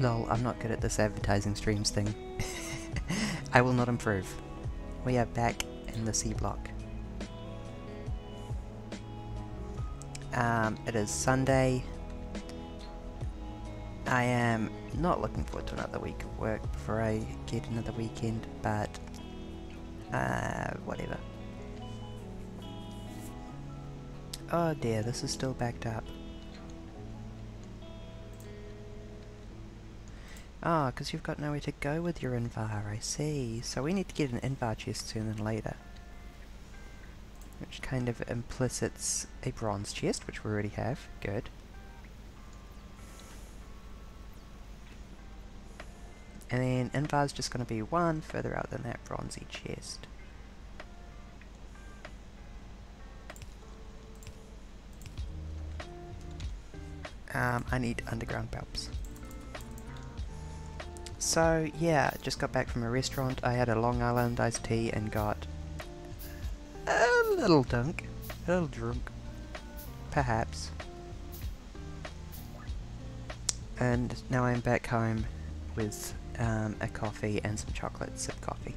Lol, I'm not good at this advertising streams thing. I will not improve. We are back in the SeaBlock. Um, it is Sunday. I am not looking forward to another week of work before I get another weekend, but uh, whatever. Oh dear, this is still backed up. Ah, because you've got nowhere to go with your Invar, I see. So we need to get an Invar chest sooner than later. Which kind of implicits a bronze chest, which we already have. Good. And then Invar's just going to be one further out than that bronzy chest. Um, I need underground bulbs. So yeah, just got back from a restaurant. I had a Long Island iced tea and got a little dunk, a little drunk, perhaps. And now I'm back home with um, a coffee and some chocolate sip coffee.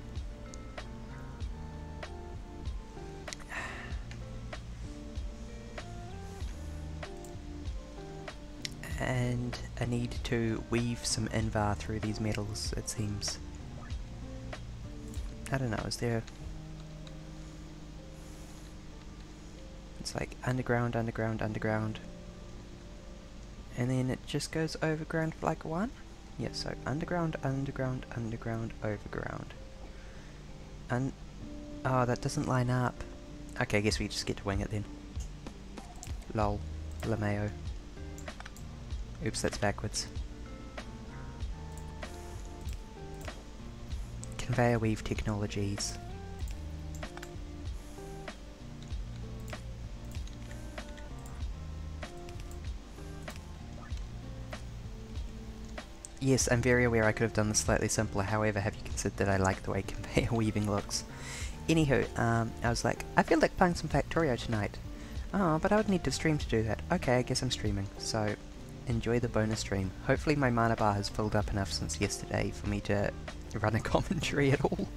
And I need to weave some Invar through these metals, it seems. I don't know, is there... It's like underground, underground, underground. And then it just goes overground like one? Yeah, so underground, underground, underground, overground. And... Oh, that doesn't line up. Okay, I guess we just get to wing it then. Lol. LMAO. Oops, that's backwards. Conveyor weave technologies. Yes, I'm very aware I could have done this slightly simpler, however, have you considered that I like the way conveyor weaving looks? Anywho, um, I was like, I feel like playing some Factorio tonight. Oh, but I would need to stream to do that. Okay, I guess I'm streaming. So, enjoy the bonus stream. Hopefully my mana bar has filled up enough since yesterday for me to run a commentary at all.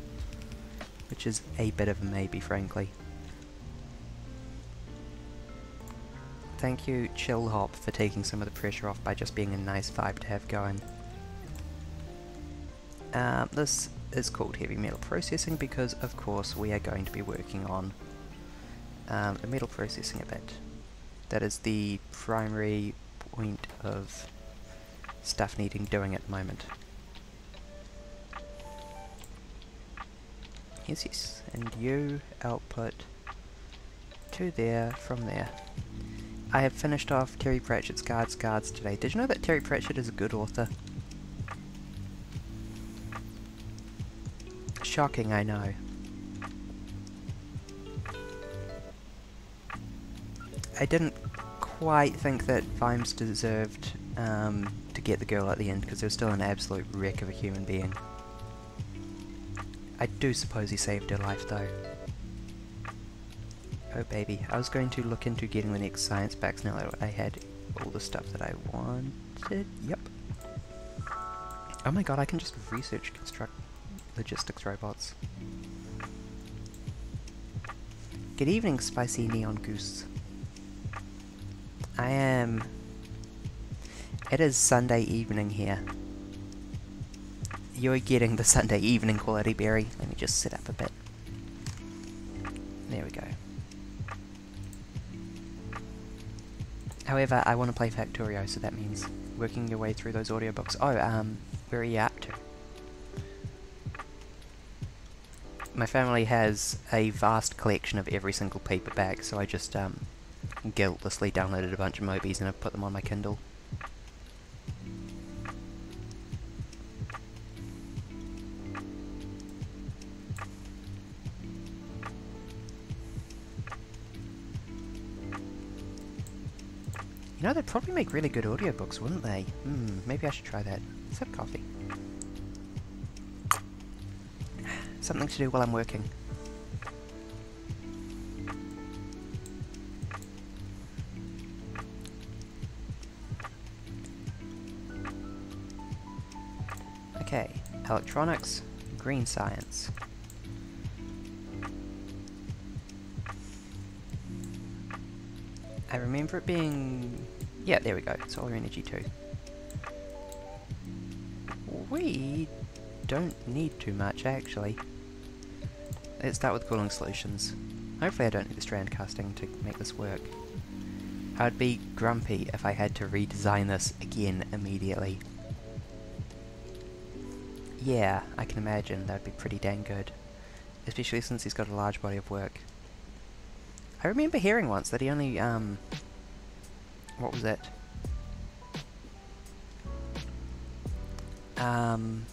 Which is a bit of a maybe, frankly. Thank you, Chillhop, for taking some of the pressure off by just being a nice vibe to have going. Um, this is called heavy metal processing because, of course, we are going to be working on um, metal processing a bit. That is the primary point of stuff needing doing at the moment. Yes, yes, and you output to there from there. I have finished off Terry Pratchett's Guards Guards today. Did you know that Terry Pratchett is a good author? Shocking, I know. I didn't quite think that Vimes deserved um, to get the girl at the end because he was still an absolute wreck of a human being. I do suppose he saved her life though. Oh baby, I was going to look into getting the next science packs now that I had all the stuff that I wanted. Yep. Oh my god, I can just research construct logistics robots. Good evening, spicy neon goose. I am... It is Sunday evening here. You're getting the Sunday evening quality, Berry. Let me just sit up a bit. There we go. However, I want to play Factorio, so that means working your way through those audiobooks. Oh, um, where are you up to? My family has a vast collection of every single paperback, so I just, um, guiltlessly downloaded a bunch of Mobies and I've put them on my Kindle. You know, they'd probably make really good audiobooks, wouldn't they? Hmm, maybe I should try that. Let's have coffee. Something to do while I'm working. Electronics, green science. I remember it being... Yeah, there we go, solar energy too. We don't need too much, actually. Let's start with cooling solutions. Hopefully I don't need the strand casting to make this work. I'd be grumpy if I had to redesign this again immediately. Yeah, I can imagine that'd be pretty dang good. Especially since he's got a large body of work. I remember hearing once that he only, um... What was it? Um...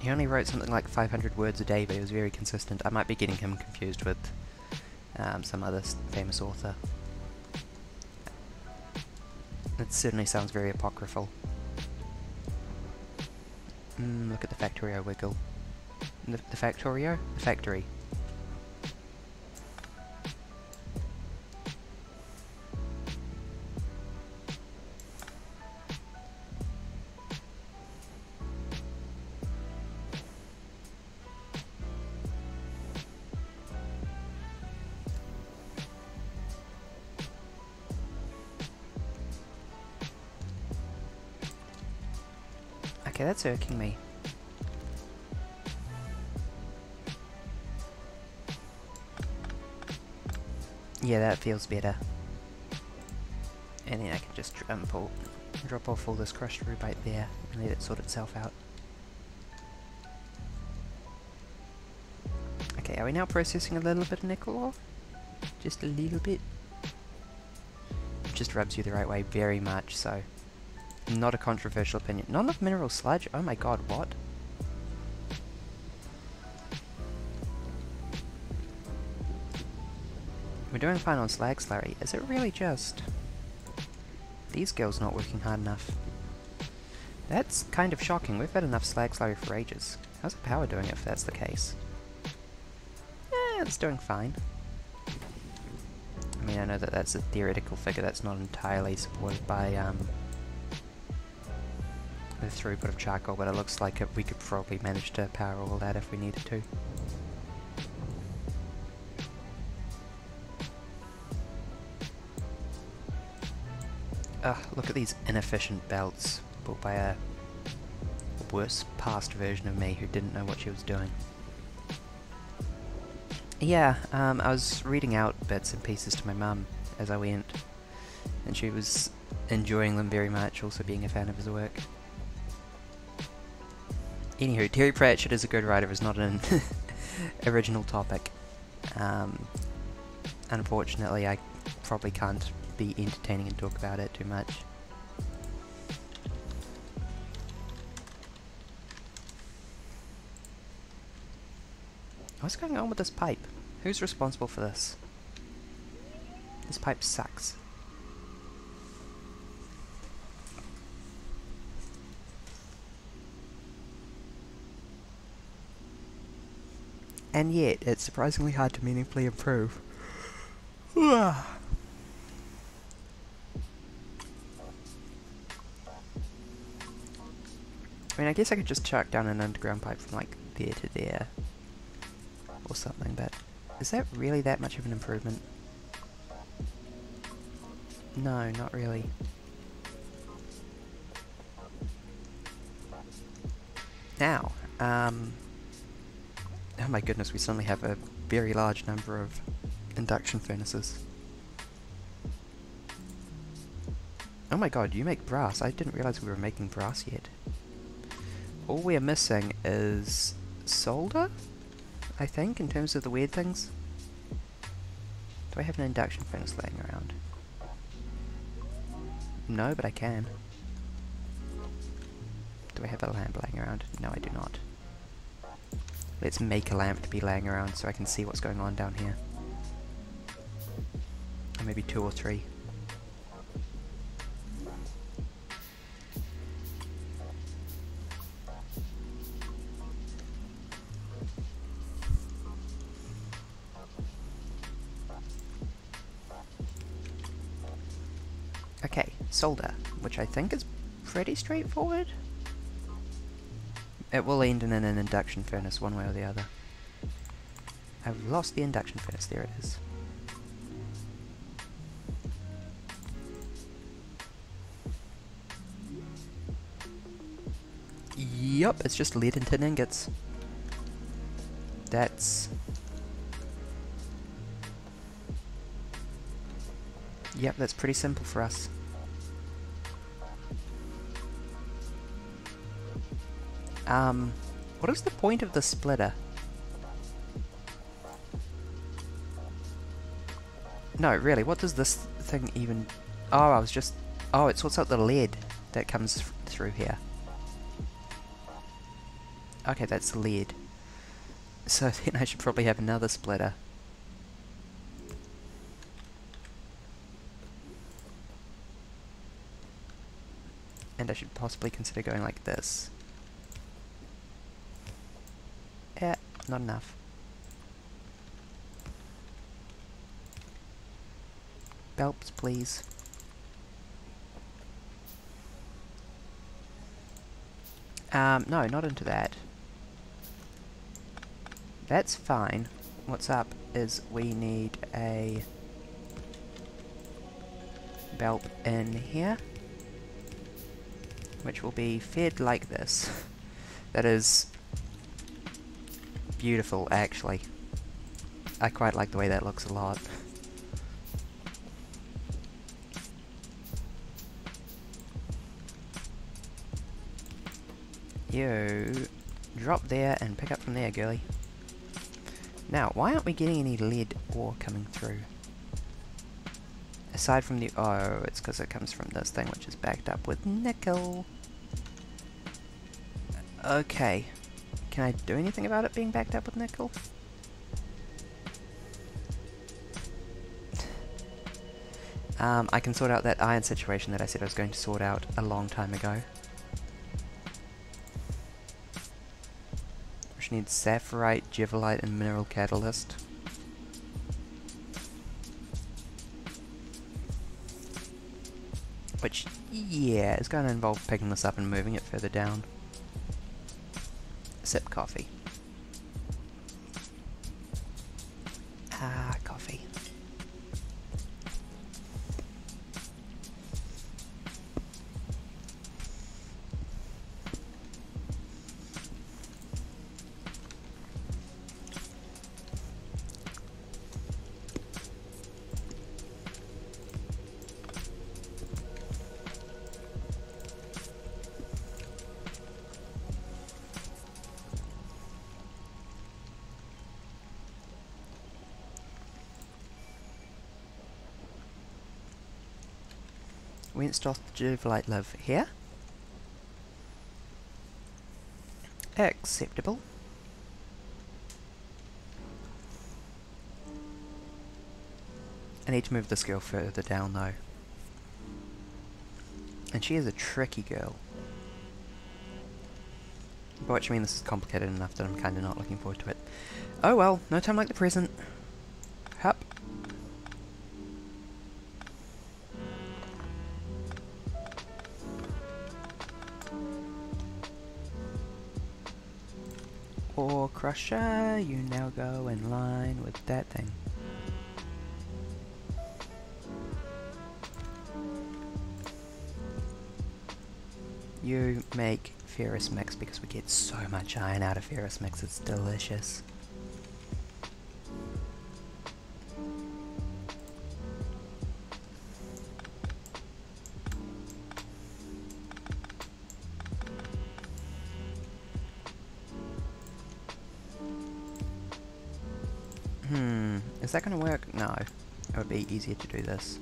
He only wrote something like 500 words a day, but he was very consistent. I might be getting him confused with um, some other famous author. It certainly sounds very apocryphal. Mm, look at the Factorio wiggle. The, the Factorio? The factory. That's irking me. Yeah, that feels better. And then I can just um, pull, drop off all this crushed rubyte there and let it sort itself out. Okay, are we now processing a little bit of nickel off? Just a little bit? It just rubs you the right way very much, so not a controversial opinion. Not enough mineral sludge? Oh my god, what? We're doing fine on slag slurry. Is it really just... These girls not working hard enough? That's kind of shocking. We've had enough slag slurry for ages. How's the power doing if that's the case? Eh, it's doing fine. I mean, I know that that's a theoretical figure that's not entirely supported by um, the throughput of charcoal, but it looks like it, we could probably manage to power all that if we needed to. Ugh, look at these inefficient belts built by a worse past version of me who didn't know what she was doing. Yeah, um, I was reading out bits and pieces to my mum as I went, and she was enjoying them very much, also being a fan of his work. Anywho, Terry Pratchett is a good writer is not an original topic. Um, unfortunately, I probably can't be entertaining and talk about it too much. What's going on with this pipe? Who's responsible for this? This pipe sucks. And yet, it's surprisingly hard to meaningfully improve. I mean, I guess I could just chuck down an underground pipe from like there to there. Or something, but is that really that much of an improvement? No, not really. Now, um, my goodness, we suddenly have a very large number of induction furnaces. Oh my god, you make brass. I didn't realize we were making brass yet. All we're missing is solder, I think, in terms of the weird things. Do I have an induction furnace laying around? No, but I can. Do I have a lamp laying around? No, I do not. Let's make a lamp to be laying around so I can see what's going on down here. Or maybe two or three. Okay, solder, which I think is pretty straightforward. It will end in an induction furnace one way or the other. I've lost the induction furnace, there it is. Yup, it's just lead and tin ingots. That's... Yep, that's pretty simple for us. Um, what is the point of the splitter? No, really, what does this thing even... Oh, I was just... Oh, it sorts out the lead that comes through here. Okay, that's the lead. So then I should probably have another splitter. And I should possibly consider going like this. Yeah, not enough. Belps, please. Um, no, not into that. That's fine. What's up is we need a belp in here, which will be fed like this. that is beautiful, actually. I quite like the way that looks a lot. You drop there and pick up from there, girly. Now, why aren't we getting any lead ore coming through? Aside from the... Oh, it's because it comes from this thing, which is backed up with nickel. Okay. Can I do anything about it being backed up with nickel? Um, I can sort out that iron situation that I said I was going to sort out a long time ago. Which needs saphirite, Jivolite, and mineral catalyst. Which, yeah, is going to involve picking this up and moving it further down. Sip coffee. Whence doth Jivolite live? Here? Acceptable. I need to move this girl further down though. And she is a tricky girl. By which I mean this is complicated enough that I'm kinda not looking forward to it. Oh well, no time like the present. Crusher, you now go in line with that thing. You make ferrous mix because we get so much iron out of ferrous mix, it's delicious. Easier to do this.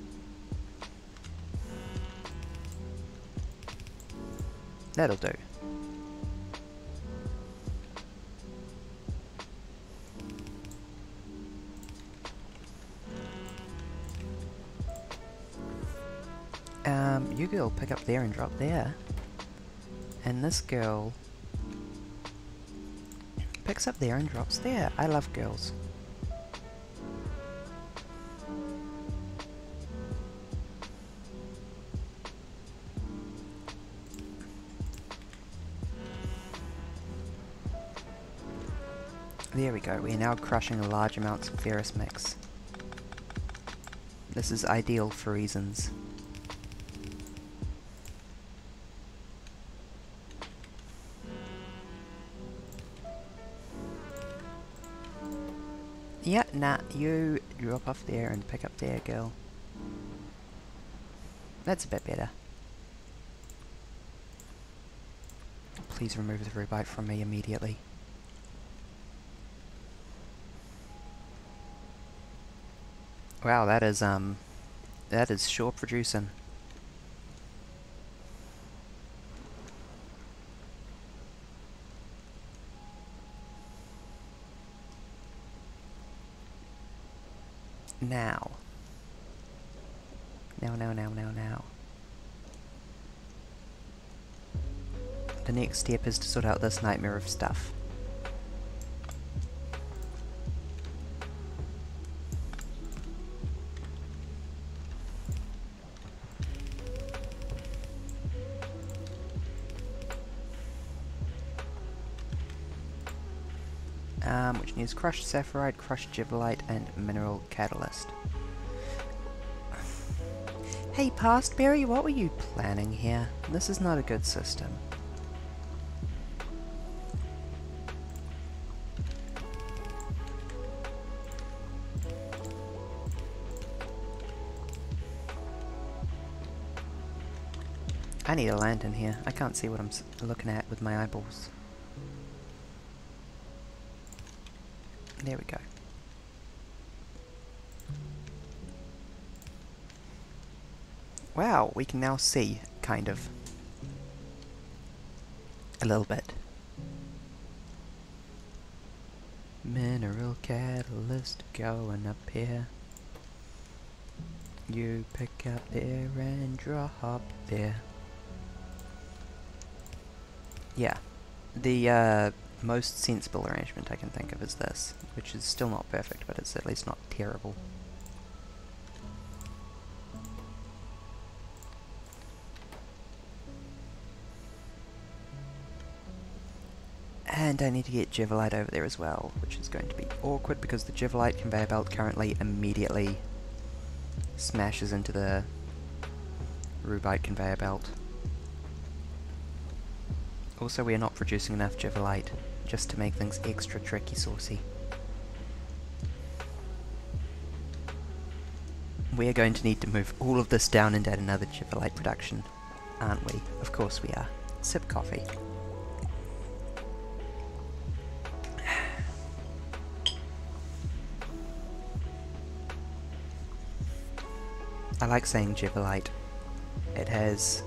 That'll do. Um, you girl pick up there and drop there. And this girl picks up there and drops there. I love girls. We go, we are now crushing large amounts of ferrous mix. This is ideal for reasons. Yeah, nah, you drop off there and pick up there, girl. That's a bit better. Please remove the rubyte from me immediately. Wow, that is, um, that is sure producing. Now. Now, now, now, now, now. The next step is to sort out this nightmare of stuff. Needs crushed saphirite, crushed gibberellite, and mineral catalyst. Hey, Pastberry, what were you planning here? This is not a good system. I need a lantern here. I can't see what I'm looking at with my eyeballs. There we go. Wow, we can now see, kind of. A little bit. Mineral catalyst going up here. You pick up there and drop there. Yeah. The, uh, most sensible arrangement I can think of is this, which is still not perfect, but it's at least not terrible. And I need to get Gibberellite over there as well, which is going to be awkward because the Gibberellite conveyor belt currently immediately smashes into the Rubyte conveyor belt. Also, we are not producing enough Gibberellite just to make things extra tricky saucy. We are going to need to move all of this down and add another Gibberellite production, aren't we? Of course we are. Sip coffee. I like saying Gibberellite. It has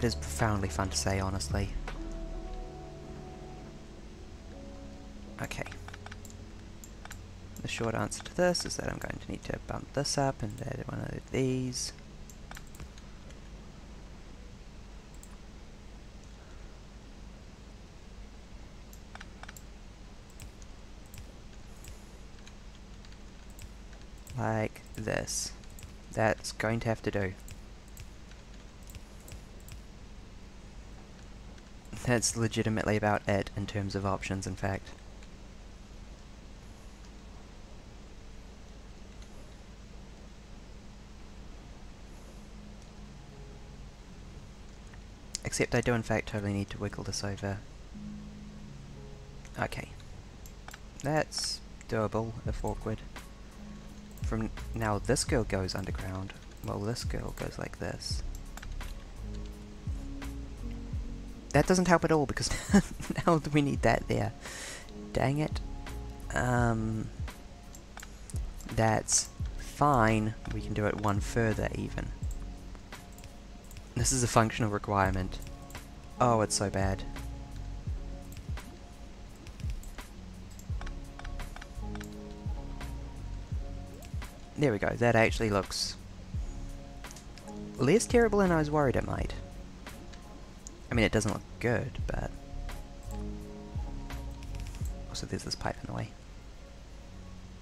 It is profoundly fun to say, honestly. Okay. The short answer to this is that I'm going to need to bump this up and add one of these. Like this. That's going to have to do. That's legitimately about it in terms of options, in fact. Except I do in fact totally need to wiggle this over. Okay. That's doable, if awkward. From now this girl goes underground, well this girl goes like this. That doesn't help at all because now we need that there. Dang it. Um, that's fine. We can do it one further even. This is a functional requirement. Oh, it's so bad. There we go. That actually looks less terrible than I was worried it might. I mean, it doesn't look good, but... Also, there's this pipe in the way.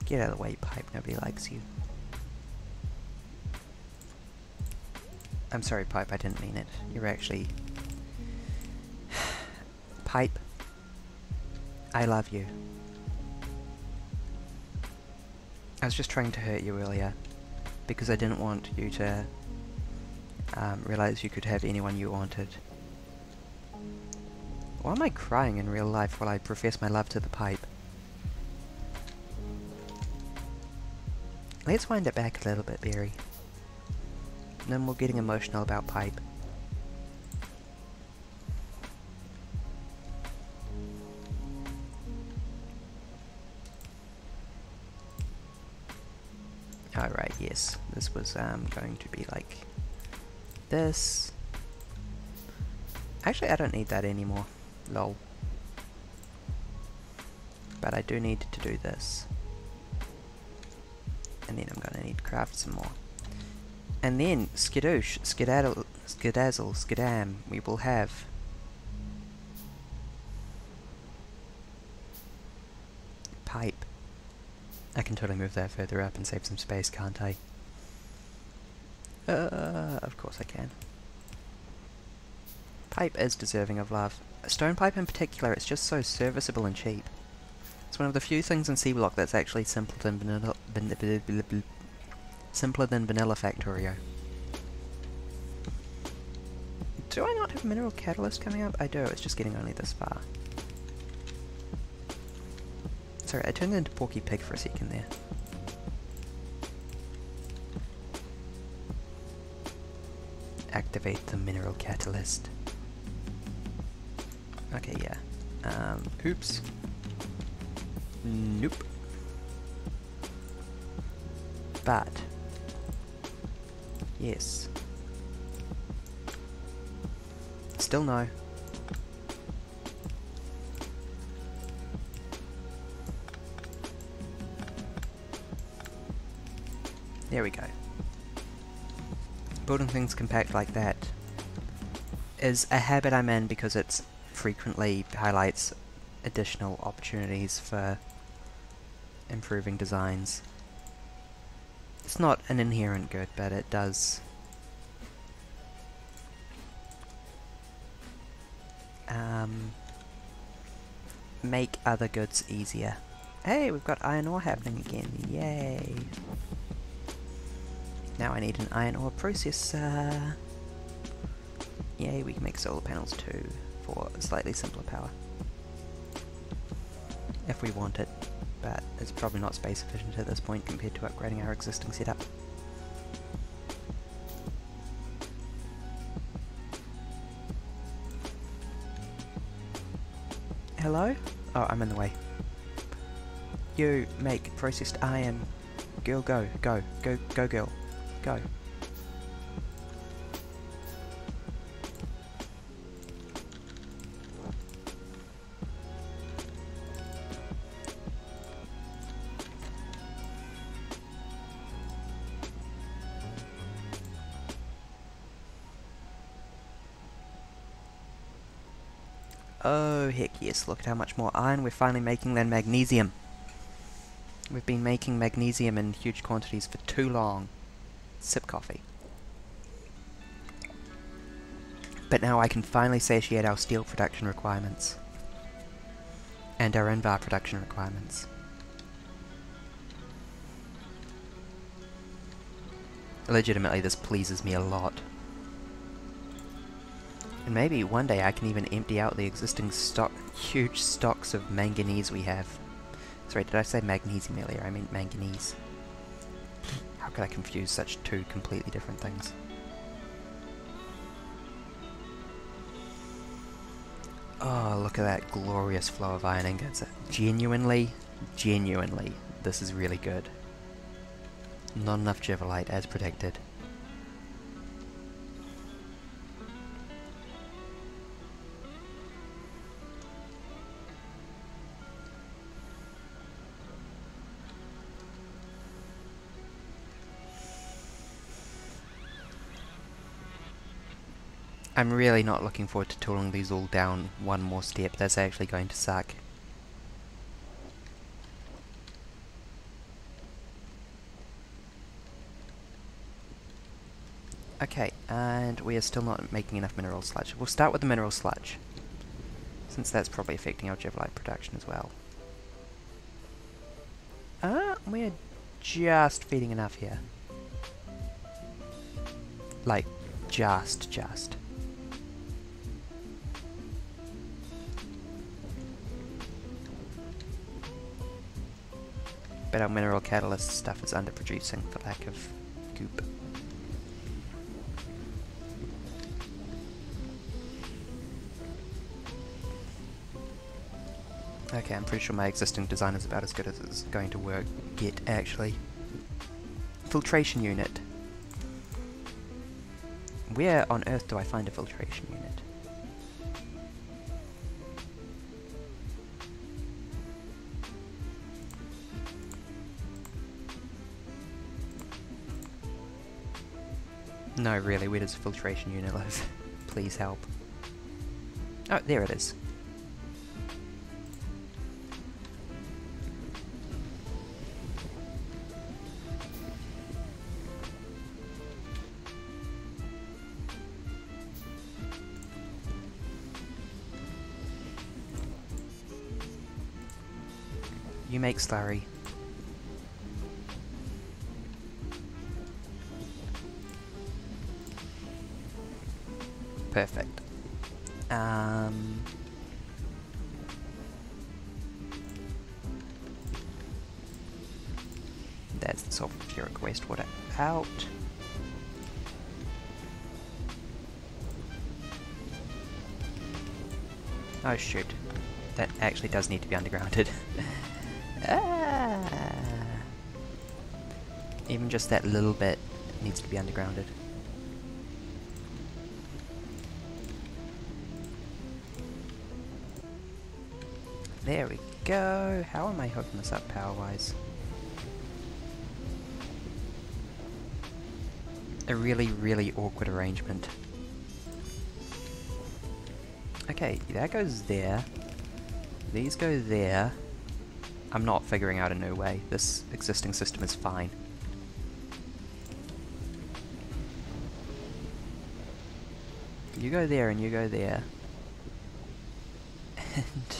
Get out of the way, pipe. Nobody likes you. I'm sorry, pipe. I didn't mean it. You're actually... pipe. I love you. I was just trying to hurt you earlier, because I didn't want you to um, realize you could have anyone you wanted. Why am I crying in real life while I profess my love to the pipe? Let's wind it back a little bit, Berry. No more getting emotional about pipe. Alright, yes. This was um, going to be like this. Actually, I don't need that anymore. Lol. But I do need to do this. And then I'm gonna need to craft some more. And then, skidoosh, skedaddle, skedazzle, skidam, we will have pipe. I can totally move that further up and save some space, can't I? Uh, of course I can. Pipe is deserving of love. Stone pipe in particular, it's just so serviceable and cheap. It's one of the few things in SeaBlock that's actually simpler than vanilla, simpler than vanilla Factorio. Do I not have Mineral Catalyst coming up? I do, it's just getting only this far. Sorry, I turned into Porky Pig for a second there. Activate the Mineral Catalyst. Okay, yeah. Um, oops. Nope. Bad. yes. Still no. There we go. Building things compact like that is a habit I'm in because it's frequently highlights additional opportunities for improving designs. It's not an inherent good, but it does um, make other goods easier. Hey, we've got iron ore happening again, yay! Now I need an iron ore processor. Yay, we can make solar panels too for slightly simpler power. If we want it, but it's probably not space efficient at this point compared to upgrading our existing setup. Hello? Oh, I'm in the way. You make processed iron. Girl, go, go, go, go, girl, go. Look at how much more iron we're finally making than magnesium. We've been making magnesium in huge quantities for too long. Sip coffee. But now I can finally satiate our steel production requirements. And our Invar production requirements. Legitimately, this pleases me a lot. And maybe one day I can even empty out the existing stock, huge stocks of manganese we have. Sorry, did I say magnesium earlier? I meant manganese. How could I confuse such two completely different things? Oh, look at that glorious flow of iron ingots. Genuinely, genuinely, this is really good. Not enough Jivolite, as predicted. I'm really not looking forward to tooling these all down one more step. That's actually going to suck. Okay, and we are still not making enough mineral sludge. We'll start with the mineral sludge. since that's probably affecting our Jivolite production as well. Uh, we're just feeding enough here. Like, just, just. But our mineral catalyst stuff is underproducing for lack of goop. Okay, I'm pretty sure my existing design is about as good as it's going to work get, actually. Filtration unit. Where on earth do I find a filtration unit? No, really, where does filtration unit live? Please help. Oh, there it is. You make slurry. Perfect. Um, that's the sulfuric wastewater out. Oh shoot. That actually does need to be undergrounded. ah. Even just that little bit needs to be undergrounded. Go. How am I hooking this up power-wise? A really, really awkward arrangement. Okay, that goes there. These go there. I'm not figuring out a new way. This existing system is fine. You go there and you go there. And...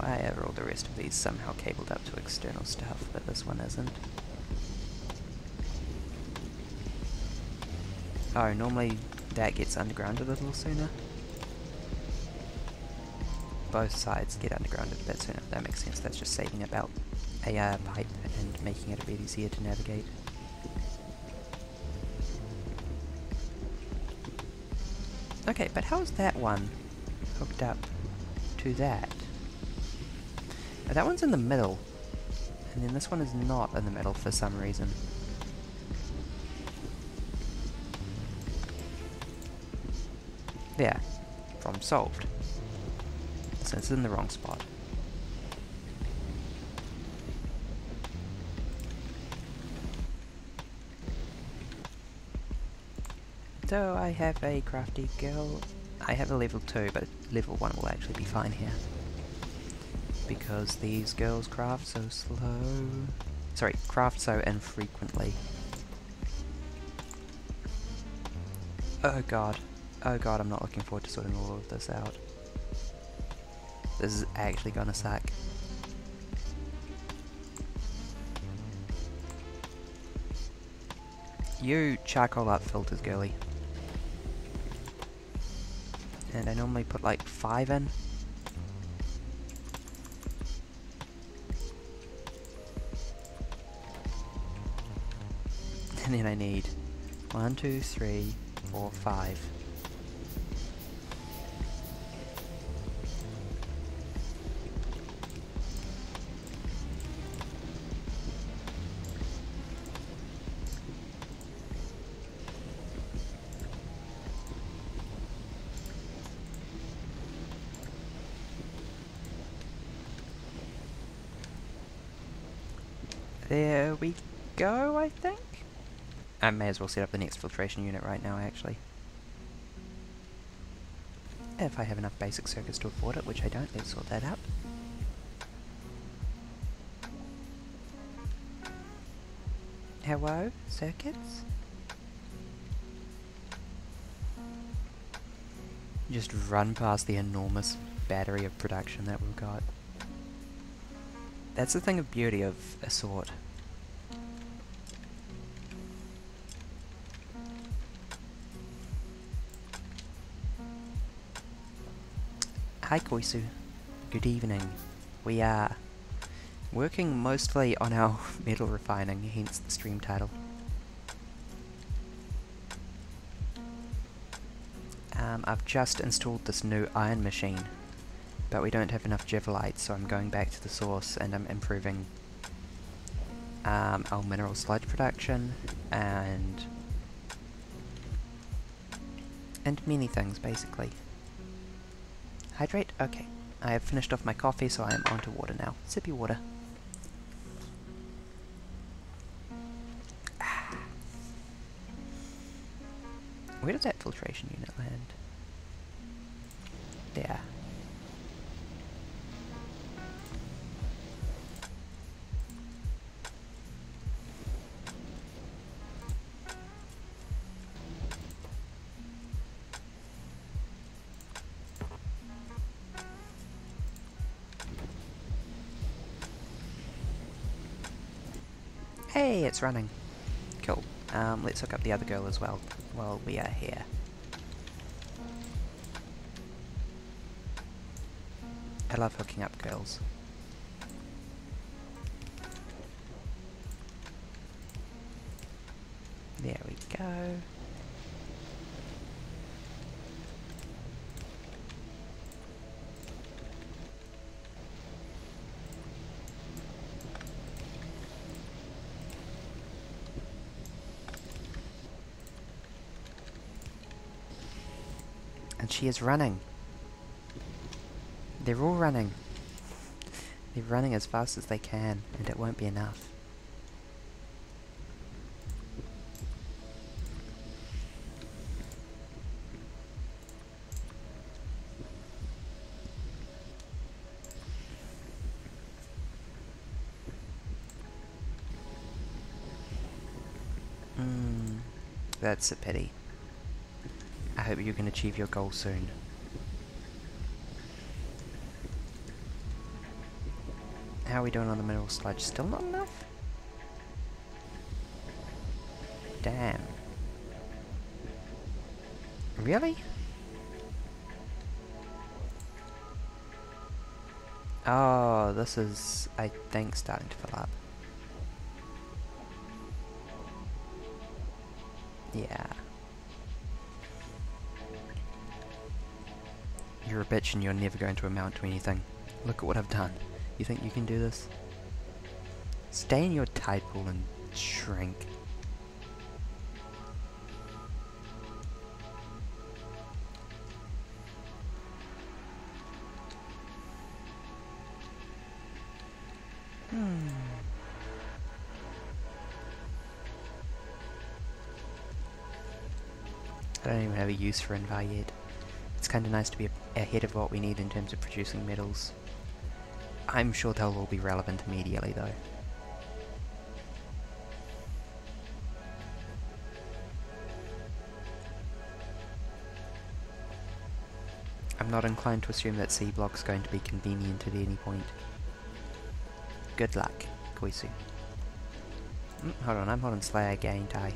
Why are all the rest of these somehow cabled up to external stuff, but this one isn't? Oh, normally that gets undergrounded a little sooner. Both sides get undergrounded a bit sooner. That makes sense. That's just saving about a uh, pipe and making it a bit easier to navigate. Okay, but how's that one hooked up to that. That one's in the middle, and then this one is not in the middle for some reason. There. Problem solved. So it's in the wrong spot. So I have a crafty girl I have a level 2, but level 1 will actually be fine here. Because these girls craft so slow... Sorry, craft so infrequently. Oh god. Oh god, I'm not looking forward to sorting all of this out. This is actually gonna suck. You charcoal up filters, girly. and I normally put like five in. And then I need one, two, three, four, five. As well set up the next filtration unit right now, actually. If I have enough basic circuits to afford it, which I don't, let's sort that out. Hello, circuits? Just run past the enormous battery of production that we've got. That's the thing of beauty of a sort. Hi Koisu. Good evening. We are working mostly on our metal refining, hence the stream title. Um, I've just installed this new iron machine, but we don't have enough Jivolite, so I'm going back to the source and I'm improving um, our mineral sludge production and and many things basically. Hydrate? Okay. I have finished off my coffee, so I am onto water now. Sippy water. Ah. Where did that filtration unit land? Running. Cool. Um, let's hook up the other girl as well while we are here. I love hooking up girls. There we go. She is running. They're all running. They're running as fast as they can, and it won't be enough. Hmm, that's a pity. Hope you can achieve your goal soon. How are we doing on the mineral sludge? Still not enough? Damn. Really? Oh, this is, I think, starting to fill up. Yeah. You're a bitch and you're never going to amount to anything. Look at what I've done. You think you can do this? Stay in your tide pool and shrink. Hmm. I don't even have a use for Invar yet. It's kinda nice to be ahead of what we need in terms of producing metals. I'm sure they'll all be relevant immediately though. I'm not inclined to assume that SeaBlock's going to be convenient at any point. Good luck, Koisu. Mm, hold on, I'm holding slag, ain't I?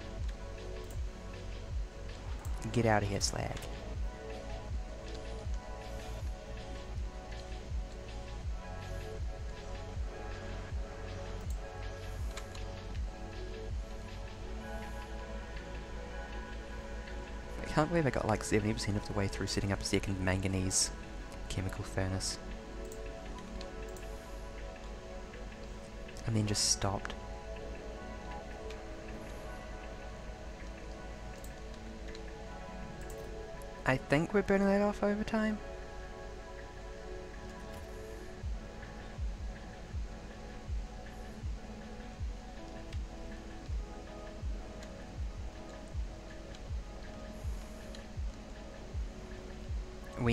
Get out of here, slag. Can't believe I got like 70% of the way through setting up a second manganese chemical furnace. And then just stopped. I think we're burning that off over time.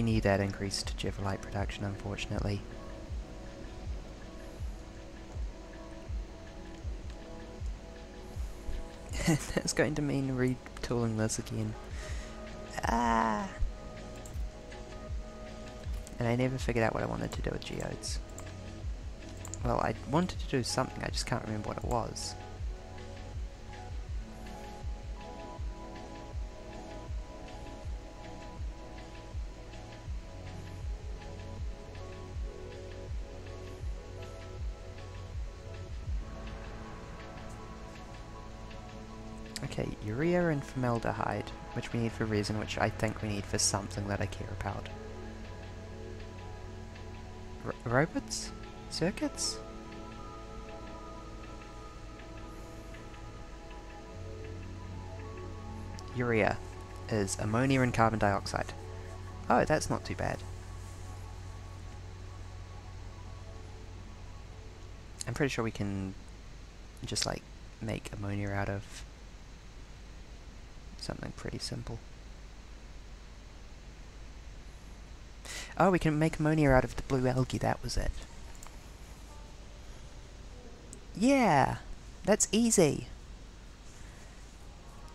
We need that increased Jivolite production, unfortunately. That's going to mean retooling this again. Ah! And I never figured out what I wanted to do with geodes. Well, I wanted to do something, I just can't remember what it was. And formaldehyde, which we need for resin, which I think we need for something that I care about. R robots? Circuits? Urea is ammonia and carbon dioxide. Oh, that's not too bad. I'm pretty sure we can just like make ammonia out of something pretty simple. Oh, we can make ammonia out of the blue algae, that was it. Yeah! That's easy!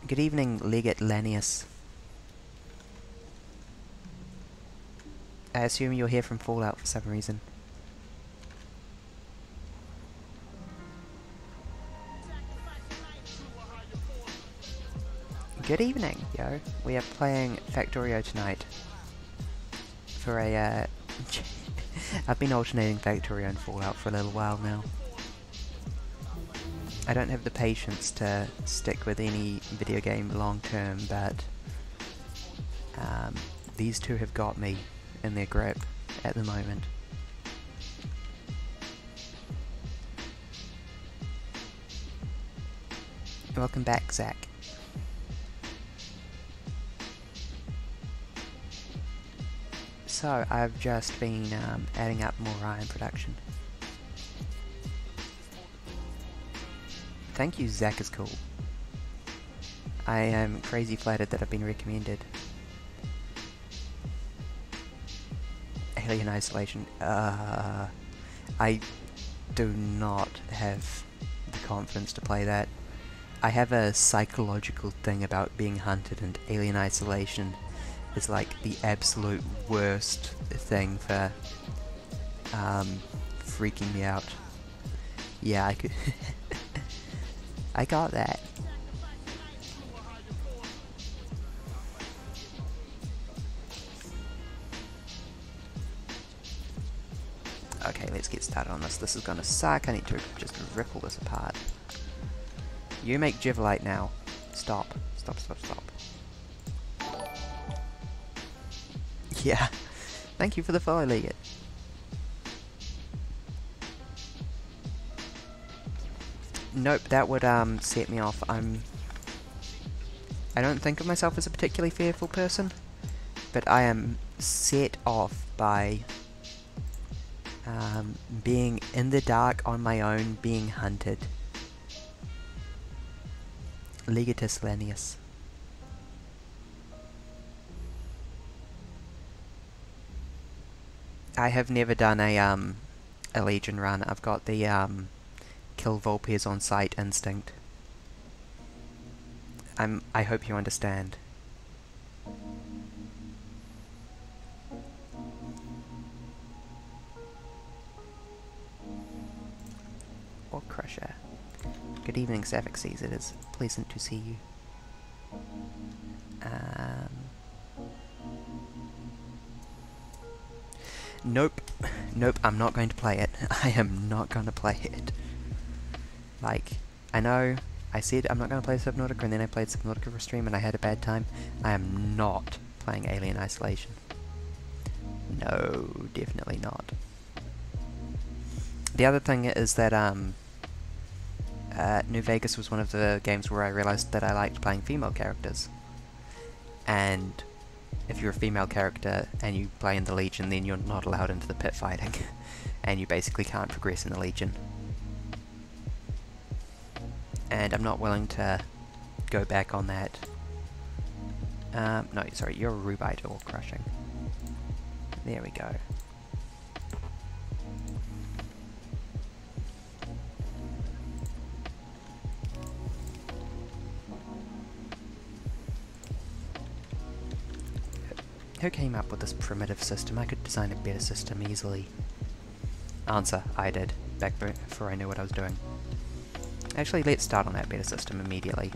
Good evening, Legate Lanius. I assume you're here from Fallout for some reason. Good evening, yo. We are playing Factorio tonight. For a, uh... I've been alternating Factorio and Fallout for a little while now. I don't have the patience to stick with any video game long term, but um, these two have got me in their grip at the moment. Welcome back, Zach. So, I've just been um, adding up more iron production. Thank you, Zach is cool. I am crazy flattered that I've been recommended. Alien Isolation. Uh, I do not have the confidence to play that. I have a psychological thing about being hunted and Alien Isolation is like the absolute worst thing for um, freaking me out. Yeah, I could... I got that. Okay, let's get started on this. This is gonna suck. I need to just rip all this apart. You make Jivolite now. Stop. Stop, stop, stop. Yeah. Thank you for the follow, Leggett. Nope, that would um, set me off. I'm... I don't think of myself as a particularly fearful person, but I am set off by um, being in the dark on my own, being hunted. Legatus Lanius. I have never done a um a Legion run. I've got the um kill Vulpes on sight instinct. I'm I hope you understand. Or Crusher. Good evening, Saphixes. It is pleasant to see you. Um, nope. Nope, I'm not going to play it. I am not going to play it. Like, I know I said I'm not going to play Subnautica and then I played Subnautica for stream and I had a bad time. I am not playing Alien Isolation. No, definitely not. The other thing is that um, uh, New Vegas was one of the games where I realized that I liked playing female characters. And if you're a female character and you play in the Legion, then you're not allowed into the pit fighting. and you basically can't progress in the Legion and I'm not willing to go back on that. Um, no, sorry, you're a Rubyte ore crushing. There we go. Who came up with this primitive system? I could design a better system easily. Answer, I did, back before I knew what I was doing. Actually, let's start on that better system immediately.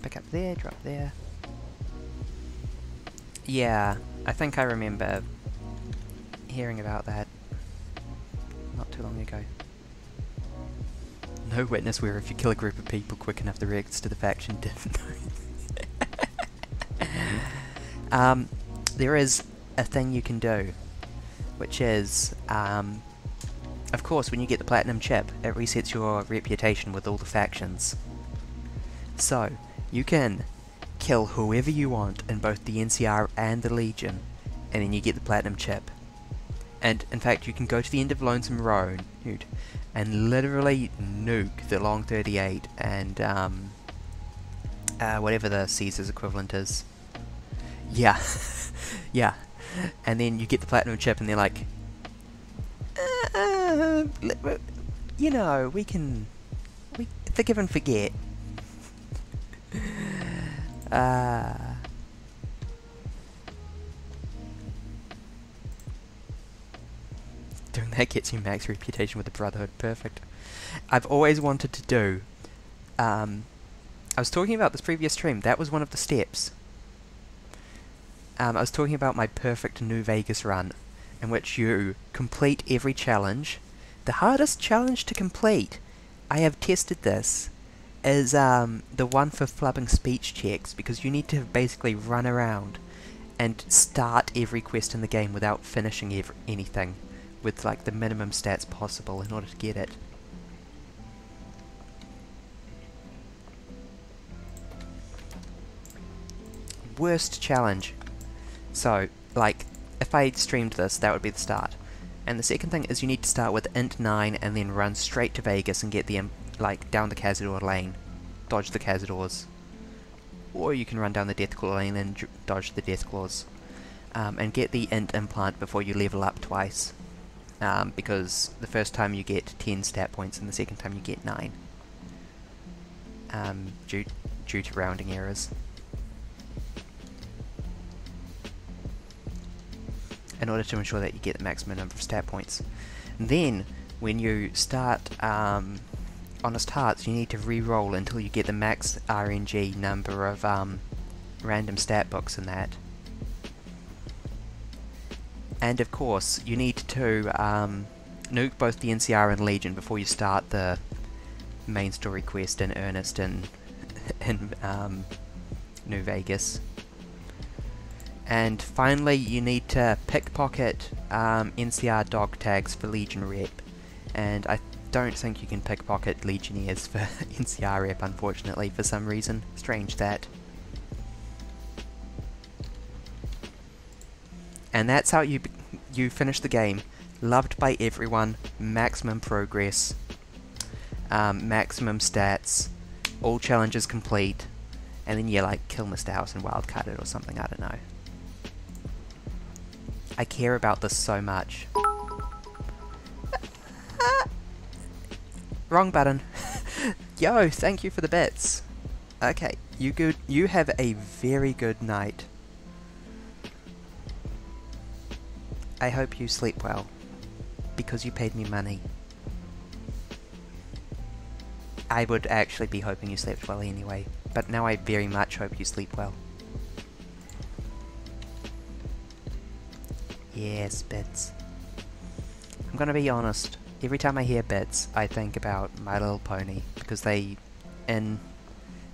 Pick up there, drop there. Yeah, I think I remember hearing about that ago. No witness where if you kill a group of people quick enough the rest to the faction didn't um, there is a thing you can do, which is, um, of course, when you get the platinum chip, it resets your reputation with all the factions. So, you can kill whoever you want in both the NCR and the Legion, and then you get the platinum chip. And in fact, you can go to the end of Lonesome Road and literally nuke the Long 38 and um, uh, whatever the Caesar's equivalent is. Yeah, yeah. And then you get the platinum chip, and they're like, uh, you know, we can, we forgive and forget. Uh, that gets you max reputation with the Brotherhood. Perfect. I've always wanted to do... Um, I was talking about this previous stream. That was one of the steps. Um, I was talking about my perfect New Vegas run, in which you complete every challenge. The hardest challenge to complete, I have tested this, is um, the one for flubbing speech checks, because you need to basically run around and start every quest in the game without finishing anything with like the minimum stats possible in order to get it. Worst challenge. So, like, if I streamed this, that would be the start. And the second thing is you need to start with int 9 and then run straight to Vegas and get the, like, down the Cazador lane. Dodge the Cazadors. Or you can run down the Deathclaw lane and dodge the Deathclaws. Um, and get the int implant before you level up twice um, because the first time you get 10 stat points and the second time you get 9 um, due, due to rounding errors. in order to ensure that you get the maximum number of stat points. And then, when you start um, Honest Hearts, you need to re-roll until you get the max RNG number of um, random stat books in that. And of course, you need to um, nuke both the NCR and Legion before you start the main story quest in earnest in, in um, New Vegas. And finally, you need to pickpocket um, NCR dog tags for Legion rep. And I don't think you can pickpocket Legionnaires for NCR rep, unfortunately, for some reason. Strange that. And that's how you you finish the game. Loved by everyone, maximum progress, um, maximum stats, all challenges complete, and then you like kill Mr. House and wildcard it or something, I don't know. I care about this so much. Wrong button. Yo, thank you for the bits. Okay, you good. You have a very good night. I hope you sleep well, because you paid me money. I would actually be hoping you slept well anyway, but now I very much hope you sleep well. Yes, bits. I'm gonna be honest, every time I hear bits, I think about My Little Pony, because they, in,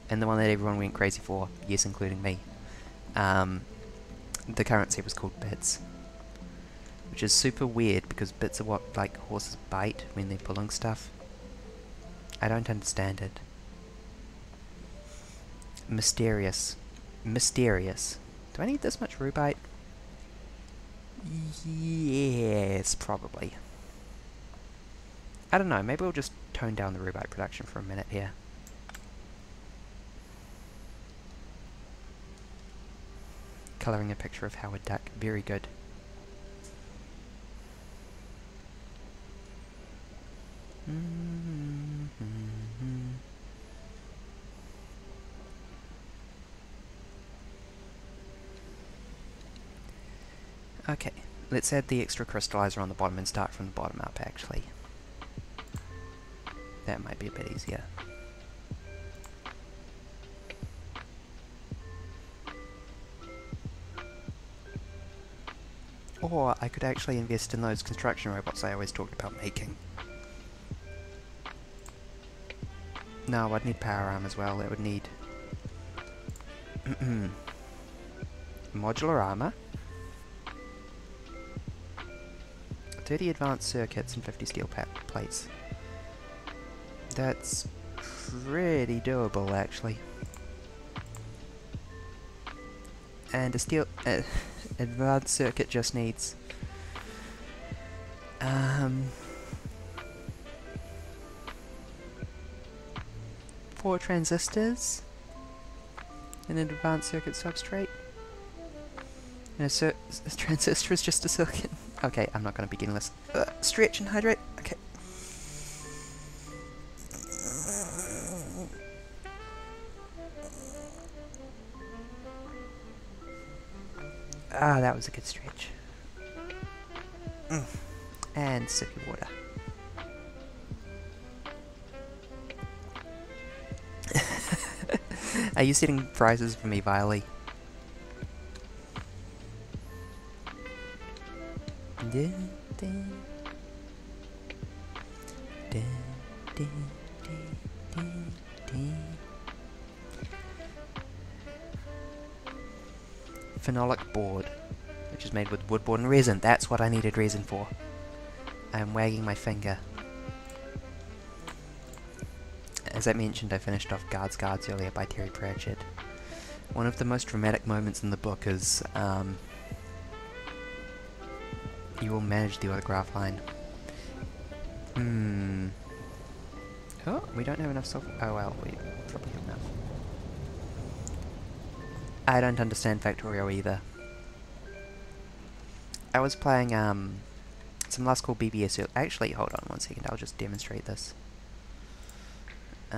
in the one that everyone went crazy for, yes including me, um, the currency was called bits. Which is super weird because bits of what like horses bite when they're pulling stuff. I don't understand it. Mysterious. Mysterious. Do I need this much rubyte? Yes, probably. I don't know, maybe we'll just tone down the rubyte production for a minute here. Colouring a picture of Howard Duck, very good. Mm-hmm. Okay, let's add the extra crystallizer on the bottom and start from the bottom up actually. That might be a bit easier. Or I could actually invest in those construction robots I always talked about making. No, I'd need power arm as well. It would need... modular armor. 30 advanced circuits and 50 steel plates. That's pretty doable, actually. And a steel... Uh, advanced circuit just needs... Um... Four transistors and an advanced circuit substrate. And a, a transistor is just a silicon. Okay, I'm not going to begin this. Uh, stretch and hydrate. Okay. Ah, that was a good stretch. Mm. And your water. Are you setting prices for me, Viley? Phenolic board, which is made with woodboard and resin. That's what I needed resin for. I'm wagging my finger. As I mentioned, I finished off Guards Guards earlier by Terry Pratchett. One of the most dramatic moments in the book is um, you will manage the autograph line. Hmm. Oh, we don't have enough software. Oh well, we probably have enough. I don't understand Factorio either. I was playing um, some last call BBS. Actually, hold on one second. I'll just demonstrate this.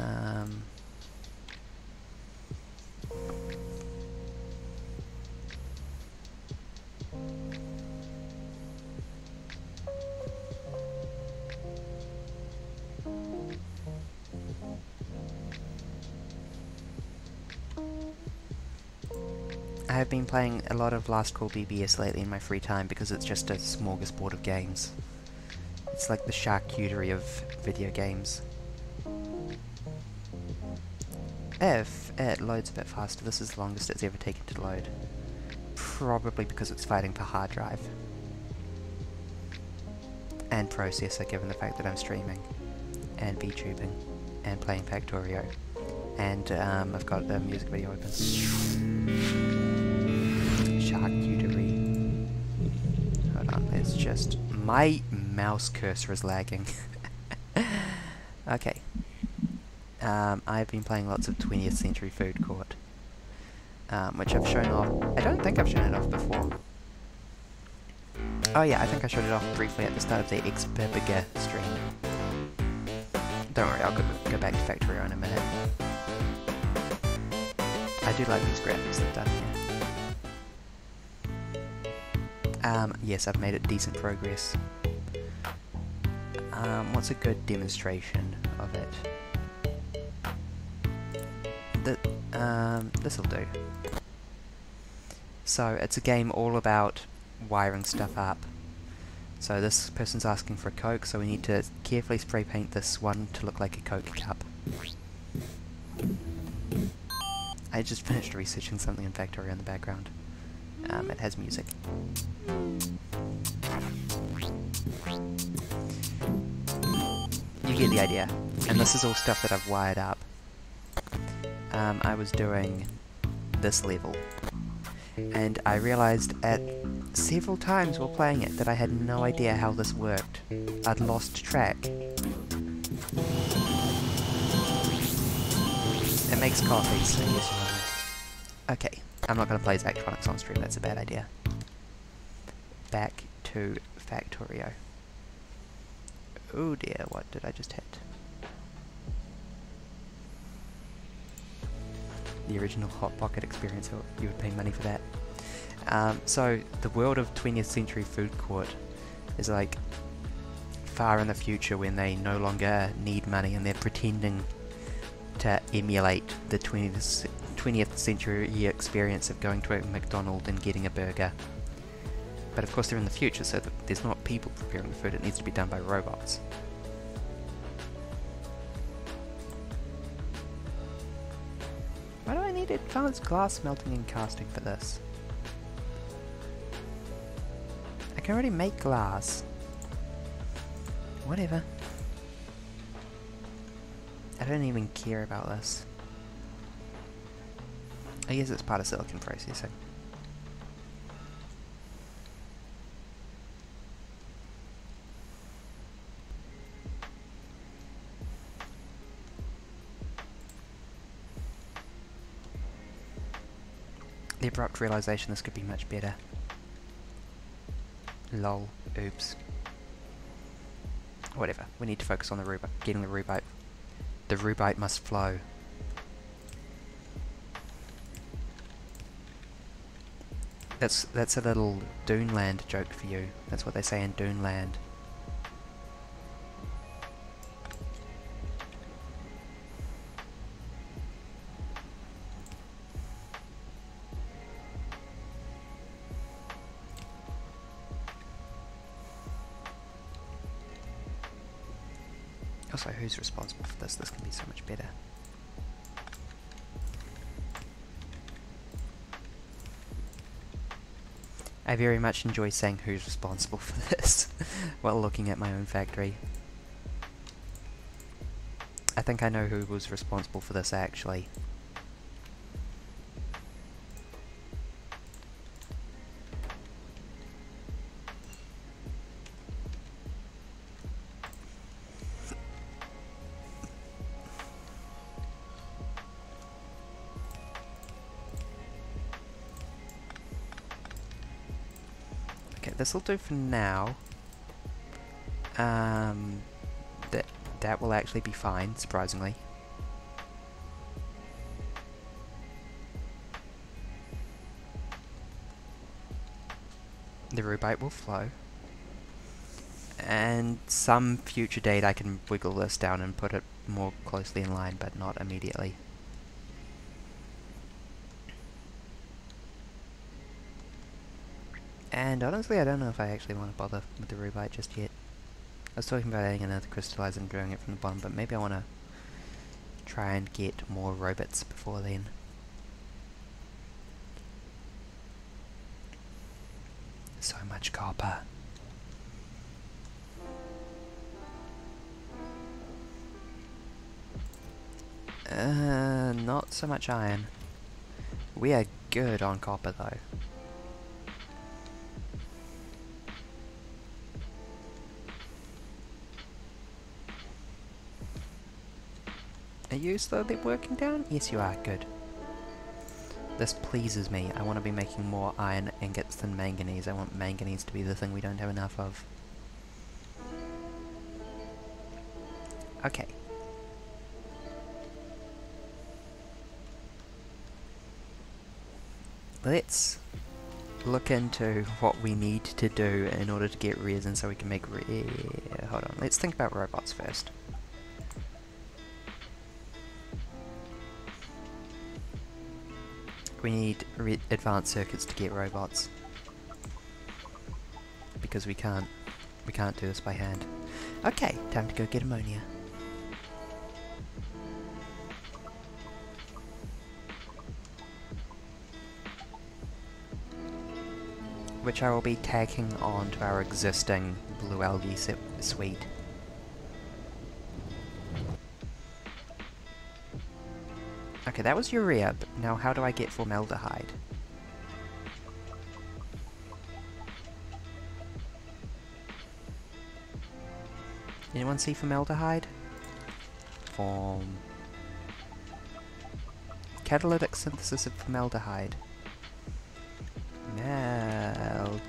Um, I have been playing a lot of Last Call BBS lately in my free time because it's just a smorgasbord of games. It's like the charcuterie of video games. If it loads a bit faster, this is the longest it's ever taken to load. Probably because it's fighting for hard drive. And processor, given the fact that I'm streaming. And VTubing. And playing Factorio. And um, I've got the music video open. Charcuterie. Hold on, it's just... My mouse cursor is lagging. okay um, I've been playing lots of 20th Century Food Court, um, which I've shown off. I don't think I've shown it off before. Oh yeah, I think I showed it off briefly at the start of the Xpbiga stream. Don't worry, I'll go, go back to Factorio in a minute. I do like these graphics they've done here. Um, yes, I've made it decent progress. Um, what's a good demonstration of it? Um, this'll do. So it's a game all about wiring stuff up. So this person's asking for a Coke, so we need to carefully spray paint this one to look like a Coke cup. I just finished researching something in Factorio in the background. Um, it has music. You get the idea. And this is all stuff that I've wired up um, I was doing this level. And I realized at several times while playing it that I had no idea how this worked. I'd lost track. It makes coffee, so yes Okay, I'm not going to play Zachtronics on stream, that's a bad idea. Back to Factorio. Oh dear, what did I just hit? The original Hot Pocket experience, you would pay money for that. Um, so the world of 20th century food court is like far in the future when they no longer need money and they're pretending to emulate the 20th, 20th century experience of going to a McDonald's and getting a burger. But of course they're in the future, so there's not people preparing the food, it needs to be done by robots. Why do I need advanced glass melting and casting for this? I can already make glass. Whatever. I don't even care about this. I guess it's part of silicon processing. Abrupt realization this could be much better. Lol. Oops. Whatever. We need to focus on the rubyte. Getting the rubyte. The rubyte must flow. That's that's a little Duneland joke for you. That's what they say in Duneland. Also, who's responsible for this? This can be so much better. I very much enjoy saying who's responsible for this while looking at my own factory. I think I know who was responsible for this actually. This'll do for now. Um, that that will actually be fine, surprisingly. The rubyte will flow. And some future date I can wiggle this down and put it more closely in line, but not immediately. And honestly, I don't know if I actually want to bother with the rubyte just yet. I was talking about adding another crystallizer and doing it from the bottom, but maybe I want to try and get more robots before then. So much copper. Uh, not so much iron. We are good on copper though. You slowly working down? Yes, you are. Good. This pleases me. I want to be making more iron ingots than manganese. I want manganese to be the thing we don't have enough of. Okay. Let's look into what we need to do in order to get resin so we can make re hold on, let's think about robots first. We need advanced circuits to get robots. Because we can't, we can't do this by hand. Okay, time to go get ammonia. Which I will be tagging on to our existing blue algae suite. Okay, that was urea, but now how do I get formaldehyde? Anyone see formaldehyde? Form... Catalytic synthesis of formaldehyde. Maldehyde.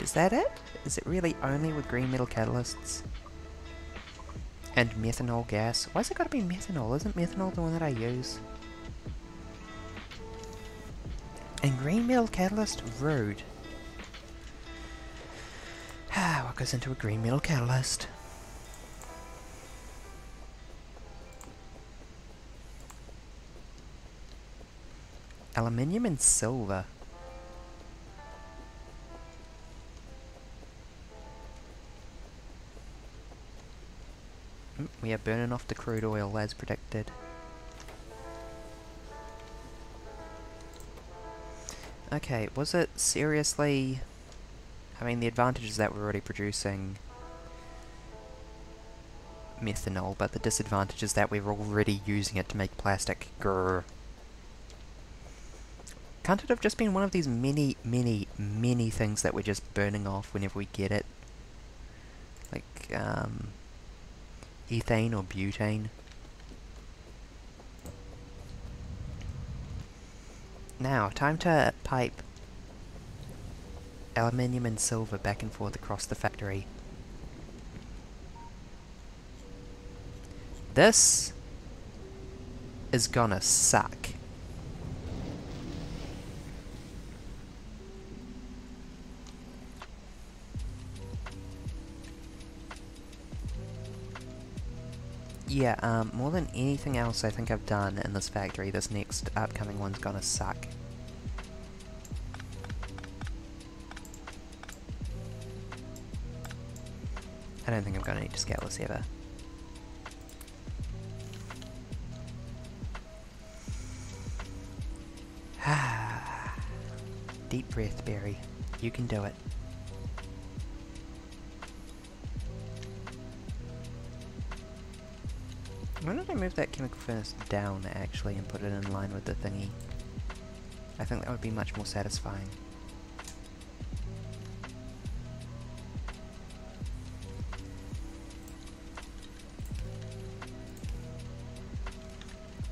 Is that it? Is it really only with green metal catalysts? And methanol gas. Why's it gotta be methanol? Isn't methanol the one that I use? And green metal catalyst road. Ah, what goes into a green metal catalyst? Aluminium and silver. Are burning off the crude oil as predicted. Okay, was it seriously... I mean, the advantage is that we're already producing methanol, but the disadvantage is that we're already using it to make plastic. Grrr. Can't it have just been one of these many, many, many things that we're just burning off whenever we get it? Like, um, ethane or butane? Now, time to pipe aluminium and silver back and forth across the factory. This is gonna suck. Yeah, um, more than anything else I think I've done in this factory, this next upcoming one's gonna suck. I don't think I'm gonna need to scale this ever. Deep breath, Berry. You can do it. Move that chemical furnace down, actually, and put it in line with the thingy? I think that would be much more satisfying.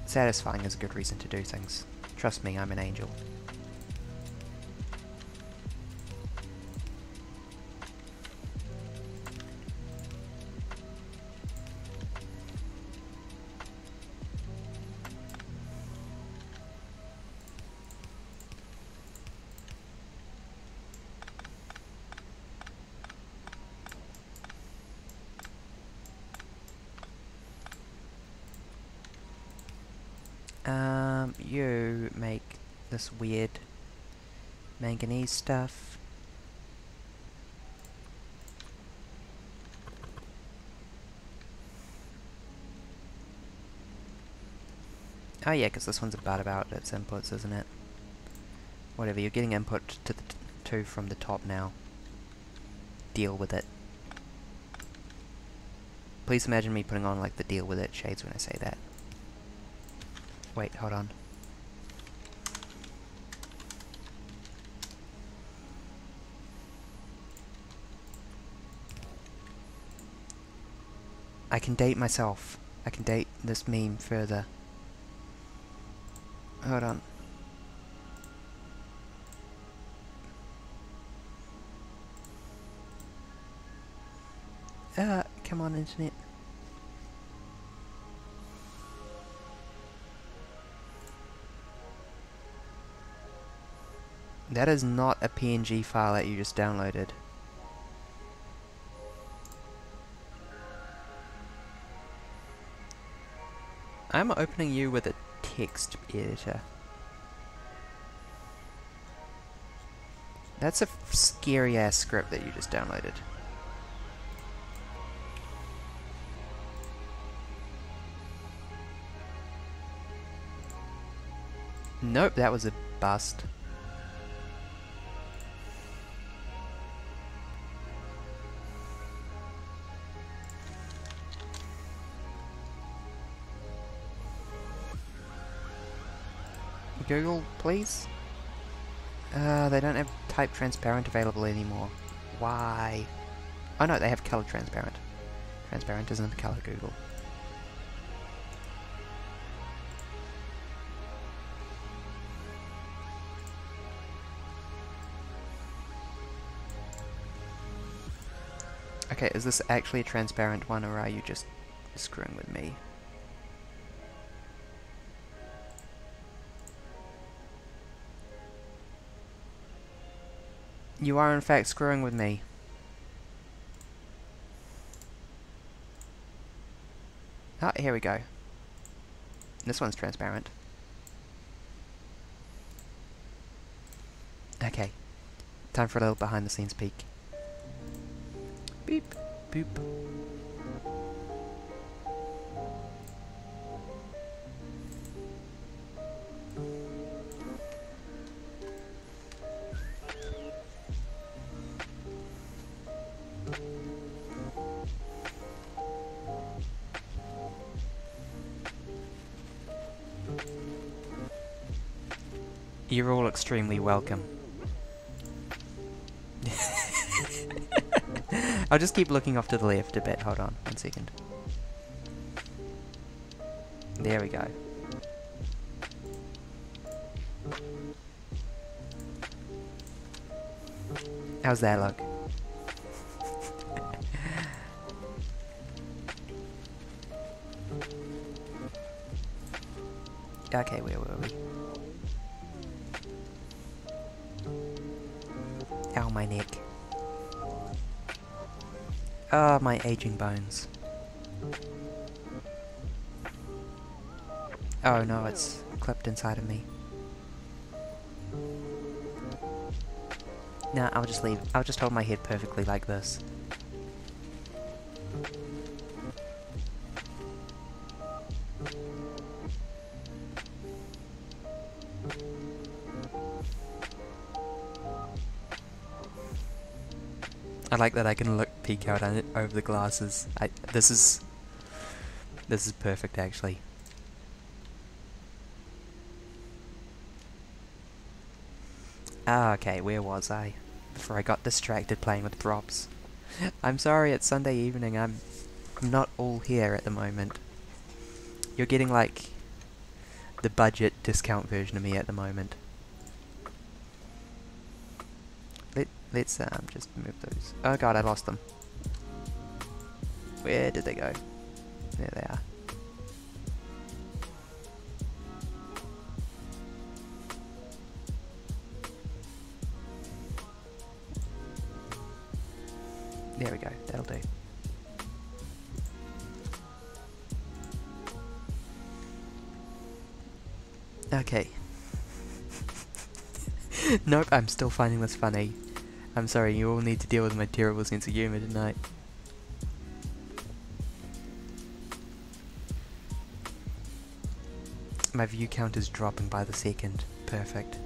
Satisfying is a good reason to do things. Trust me, I'm an angel. Stuff. Oh yeah, because this one's about about its inputs, isn't it? Whatever, you're getting input to the two from the top now. Deal with it. Please imagine me putting on like the deal with it shades when I say that. Wait, hold on. I can date myself. I can date this meme further. Hold on. Uh, come on internet. That is not a PNG file that you just downloaded. I'm opening you with a text editor. That's a scary ass script that you just downloaded. Nope, that was a bust. Google, please? Uh, they don't have type transparent available anymore. Why? Oh no, they have color transparent. Transparent isn't color Google. Okay, is this actually a transparent one or are you just screwing with me? You are in fact screwing with me. Ah, here we go. This one's transparent. Okay. Time for a little behind the scenes peek. Beep, boop. You're all extremely welcome. I'll just keep looking off to the left a bit. Hold on, one second. There we go. How's that look? okay, where were we? My neck. Ah, oh, my aging bones. Oh no, it's clipped inside of me. Nah, I'll just leave. I'll just hold my head perfectly like this. Like that I can look peek out over the glasses. I this is this is perfect actually. Ah, okay, where was I? Before I got distracted playing with props. I'm sorry, it's Sunday evening. I'm I'm not all here at the moment. You're getting like the budget discount version of me at the moment. Let's um, just move those. Oh god, I lost them. Where did they go? There they are. There we go, that'll do. Okay. nope, I'm still finding this funny. I'm sorry, you all need to deal with my terrible sense of humour tonight. My view count is dropping by the second. Perfect.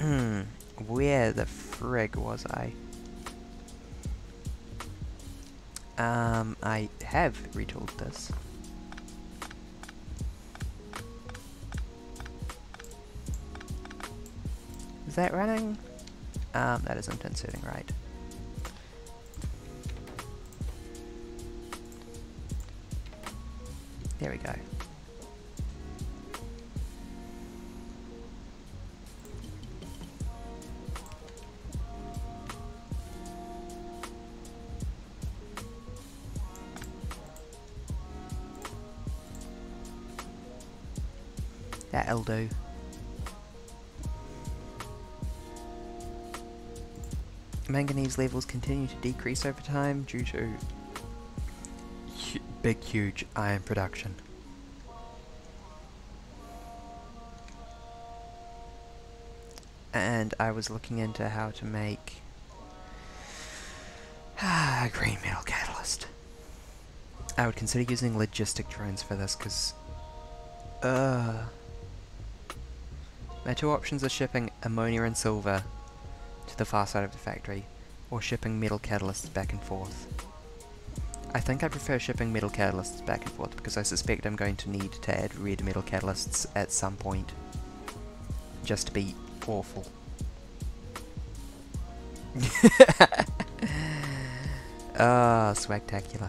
Where the frig was I? Um, I have retooled this. Is that running? Um, that isn't inserting right. There we go. That'll do. Manganese levels continue to decrease over time due to hu big, huge iron production. And I was looking into how to make a green metal catalyst. I would consider using logistic drones for this because uh, my two options are shipping ammonia and silver to the far side of the factory, or shipping metal catalysts back and forth. I think I prefer shipping metal catalysts back and forth because I suspect I'm going to need to add red metal catalysts at some point. Just to be awful. Ah, oh, swagtacular.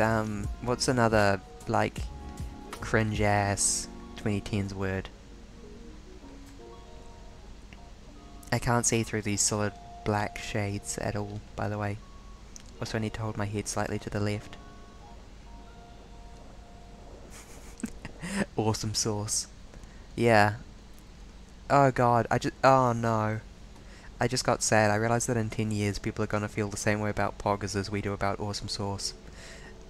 um, what's another, like, cringe-ass 2010s word? I can't see through these solid black shades at all, by the way. Also I need to hold my head slightly to the left. awesome sauce. Yeah. Oh god, I just... Oh no. I just got sad. I realized that in 10 years people are gonna feel the same way about Poggers as we do about Awesome Sauce.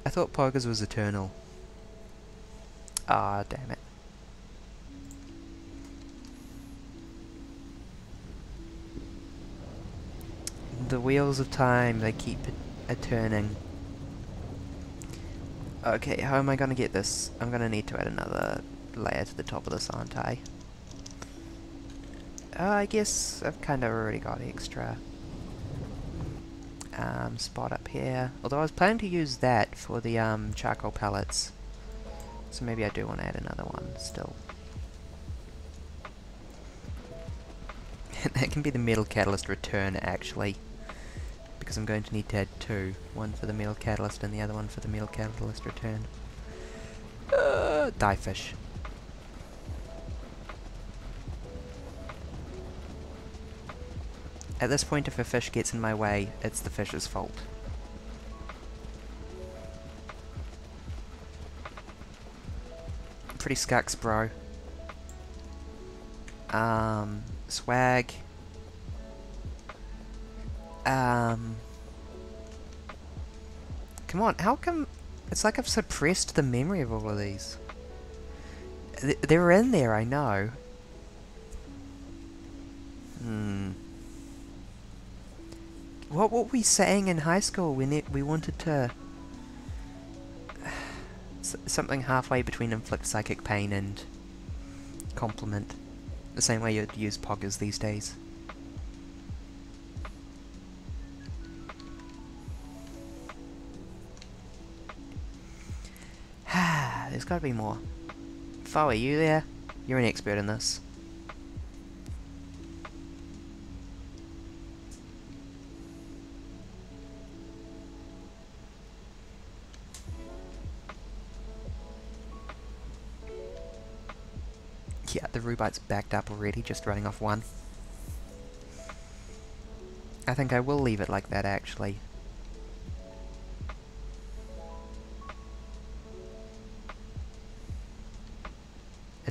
I thought Poggers was eternal. Ah, damn it. The wheels of time, they keep a-turning. Okay, how am I gonna get this? I'm gonna need to add another layer to the top of this, aren't I? Uh, I guess I've kind of already got extra um, spot up here. Although I was planning to use that for the um, charcoal pellets. So maybe I do want to add another one still. that can be the metal catalyst return actually. Because I'm going to need to add two. One for the metal catalyst and the other one for the metal catalyst return. Uh, die fish. At this point, if a fish gets in my way, it's the fish's fault. Pretty scucks, bro. Um, swag. Um, come on, how come... It's like I've suppressed the memory of all of these. They're in there, I know. Hmm. What were we saying in high school when it, we wanted to... something halfway between inflict psychic pain and compliment. The same way you'd use poggers these days. There's gotta be more. Fo, are you there? You're an expert in this. Yeah, the Rubyte's backed up already, just running off one. I think I will leave it like that, actually.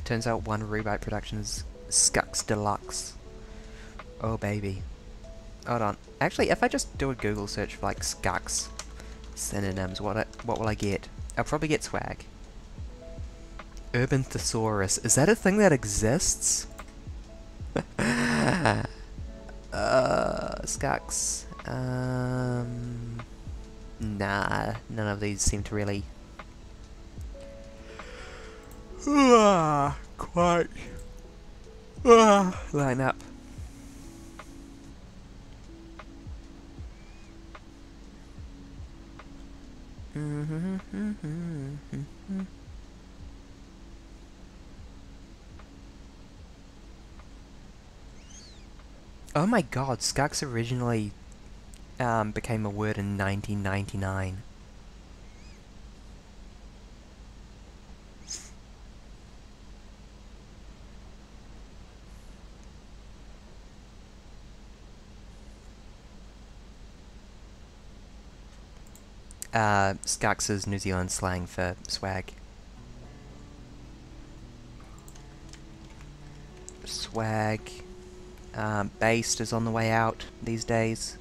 Turns out one Rubyte production is Scucks Deluxe. Oh baby. Hold on. Actually, if I just do a Google search for like Scucks synonyms, what I, what will I get? I'll probably get swag. Urban Thesaurus. Is that a thing that exists? uh, Scucks. Um, nah, none of these seem to really quite line up. Oh my god, Scucks originally um, became a word in 1999. Uh, is New Zealand slang for swag. Swag. Um, Based is on the way out these days.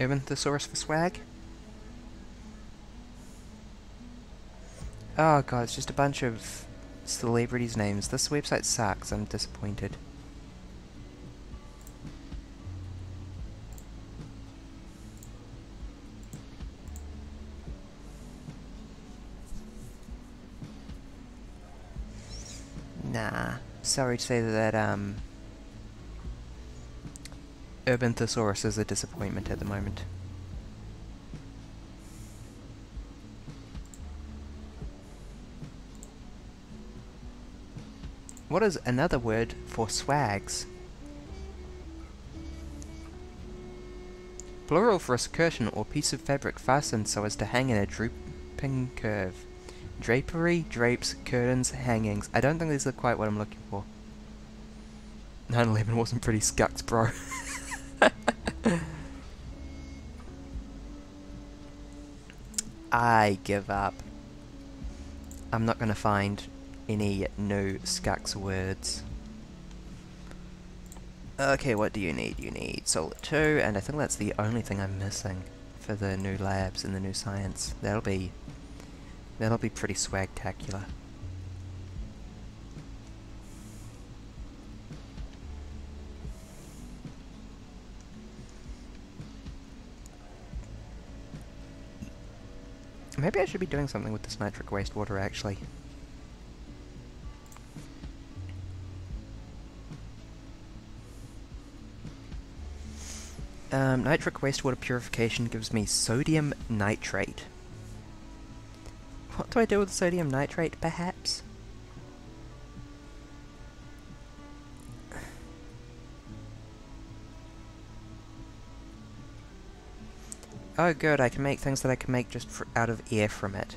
Urban Thesaurus for swag? Oh god, it's just a bunch of celebrities' names. This website sucks, I'm disappointed. Sorry to say that, um, Urban Thesaurus is a disappointment at the moment. What is another word for swags? Plural for a curtain or piece of fabric fastened so as to hang in a drooping curve. Drapery, drapes, curtains, hangings. I don't think these are quite what I'm looking for. 9-11 wasn't pretty scucks, bro. I give up. I'm not gonna find any new Skux words. Okay, what do you need? You need Solar 2, and I think that's the only thing I'm missing for the new labs and the new science. That'll be... That'll be pretty swagtacular. Maybe I should be doing something with this nitric wastewater actually. Um, nitric wastewater purification gives me sodium nitrate. What do I do with sodium nitrate, perhaps? Oh good, I can make things that I can make just out of air from it.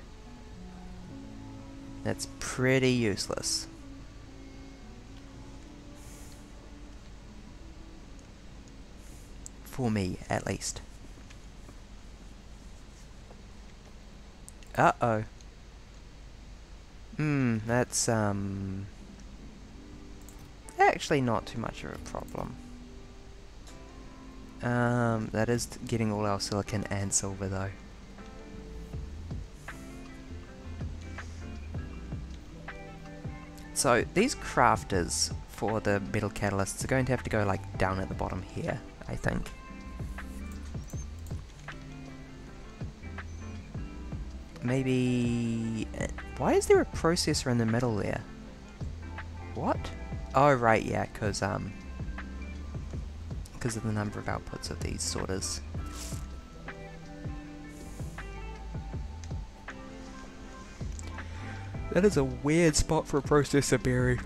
That's pretty useless. For me, at least. Uh-oh. Hmm, that's, um... Actually not too much of a problem. Um, that is getting all our silicon and silver though. So, these crafters for the metal catalysts are going to have to go like down at the bottom here, I think. Maybe... Eh, why is there a processor in the middle there? What? Oh right, yeah, because um, because of the number of outputs of these sorters. That is a weird spot for a processor, Berry.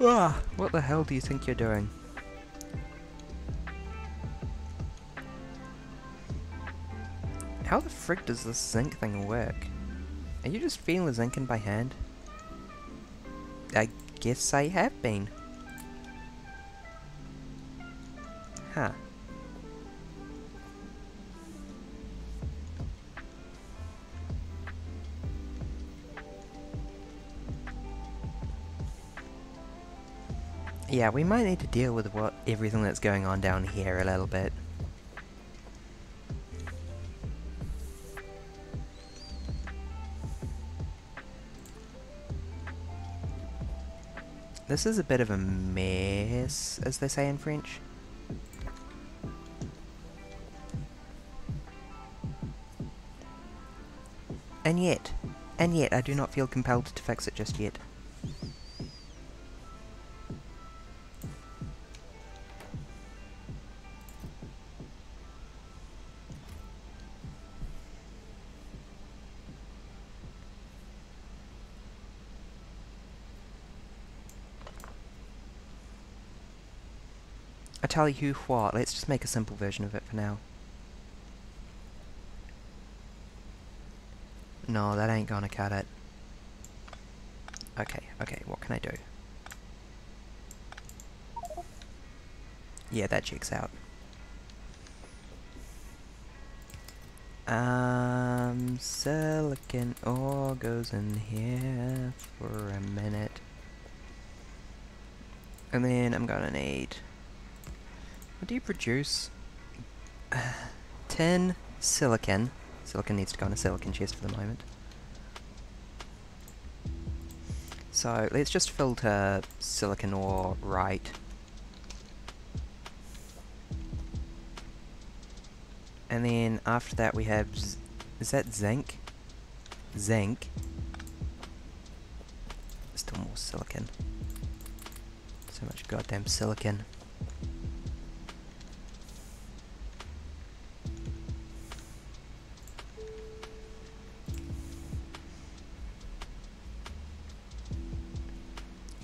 Ah, what the hell do you think you're doing? How the frick does this zinc thing work? Are you just feeding zinc by hand? I guess I have been. Huh. Yeah, we might need to deal with what everything that's going on down here a little bit. This is a bit of a mess, as they say in French. And yet, and yet, I do not feel compelled to fix it just yet. Tell you what, let's just make a simple version of it for now. No, that ain't gonna cut it. Okay, okay, what can I do? Yeah, that checks out. Um, silicon ore goes in here for a minute. And then I'm gonna need... What do you produce? 10 silicon. Silicon needs to go in a silicon chest for the moment. So let's just filter silicon ore right. And then after that we have, is that zinc? Zinc. Still more silicon. So much goddamn silicon.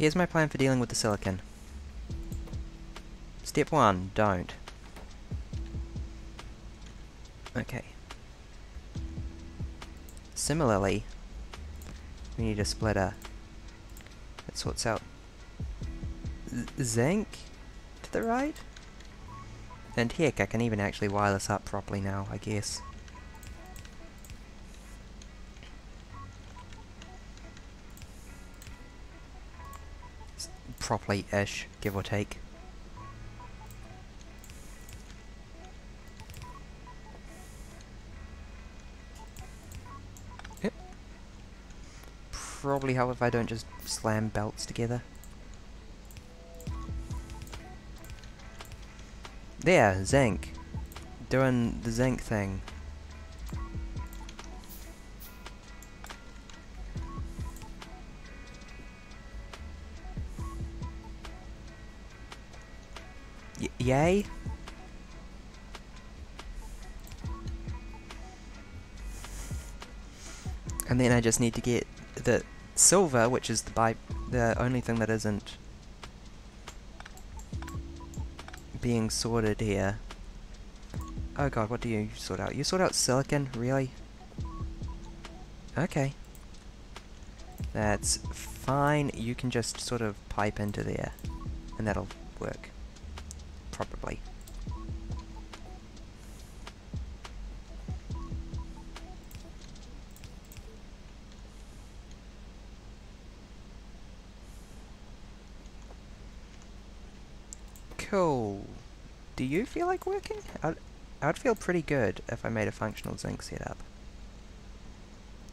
Here's my plan for dealing with the silicon. Step 1, don't. Okay. Similarly, we need a splitter that sorts out zinc to the right. And heck, I can even actually wire this up properly now, I guess. Properly-ish, give or take. Yep. Probably help if I don't just slam belts together. There, zinc. Doing the zinc thing. Yay? And then I just need to get the silver, which is the by the only thing that isn't being sorted here. Oh god, what do you sort out? You sort out silicon? Really? Okay. That's fine. You can just sort of pipe into there. And that'll work. Probably. Cool. Do you feel like working? I'd, I'd feel pretty good if I made a functional zinc setup.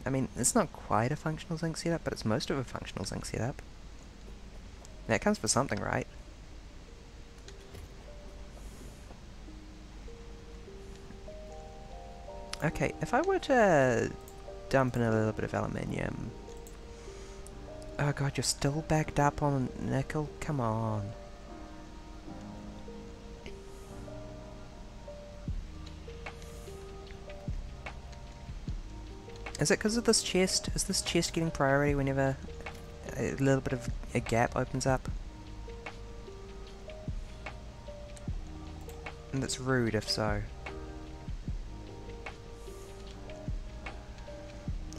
I mean, it's not quite a functional zinc setup, but it's most of a functional zinc setup. That comes for something, right? Okay, if I were to dump in a little bit of aluminium... Oh god, you're still backed up on nickel? Come on. Is it because of this chest? Is this chest getting priority whenever a little bit of a gap opens up? And that's rude if so.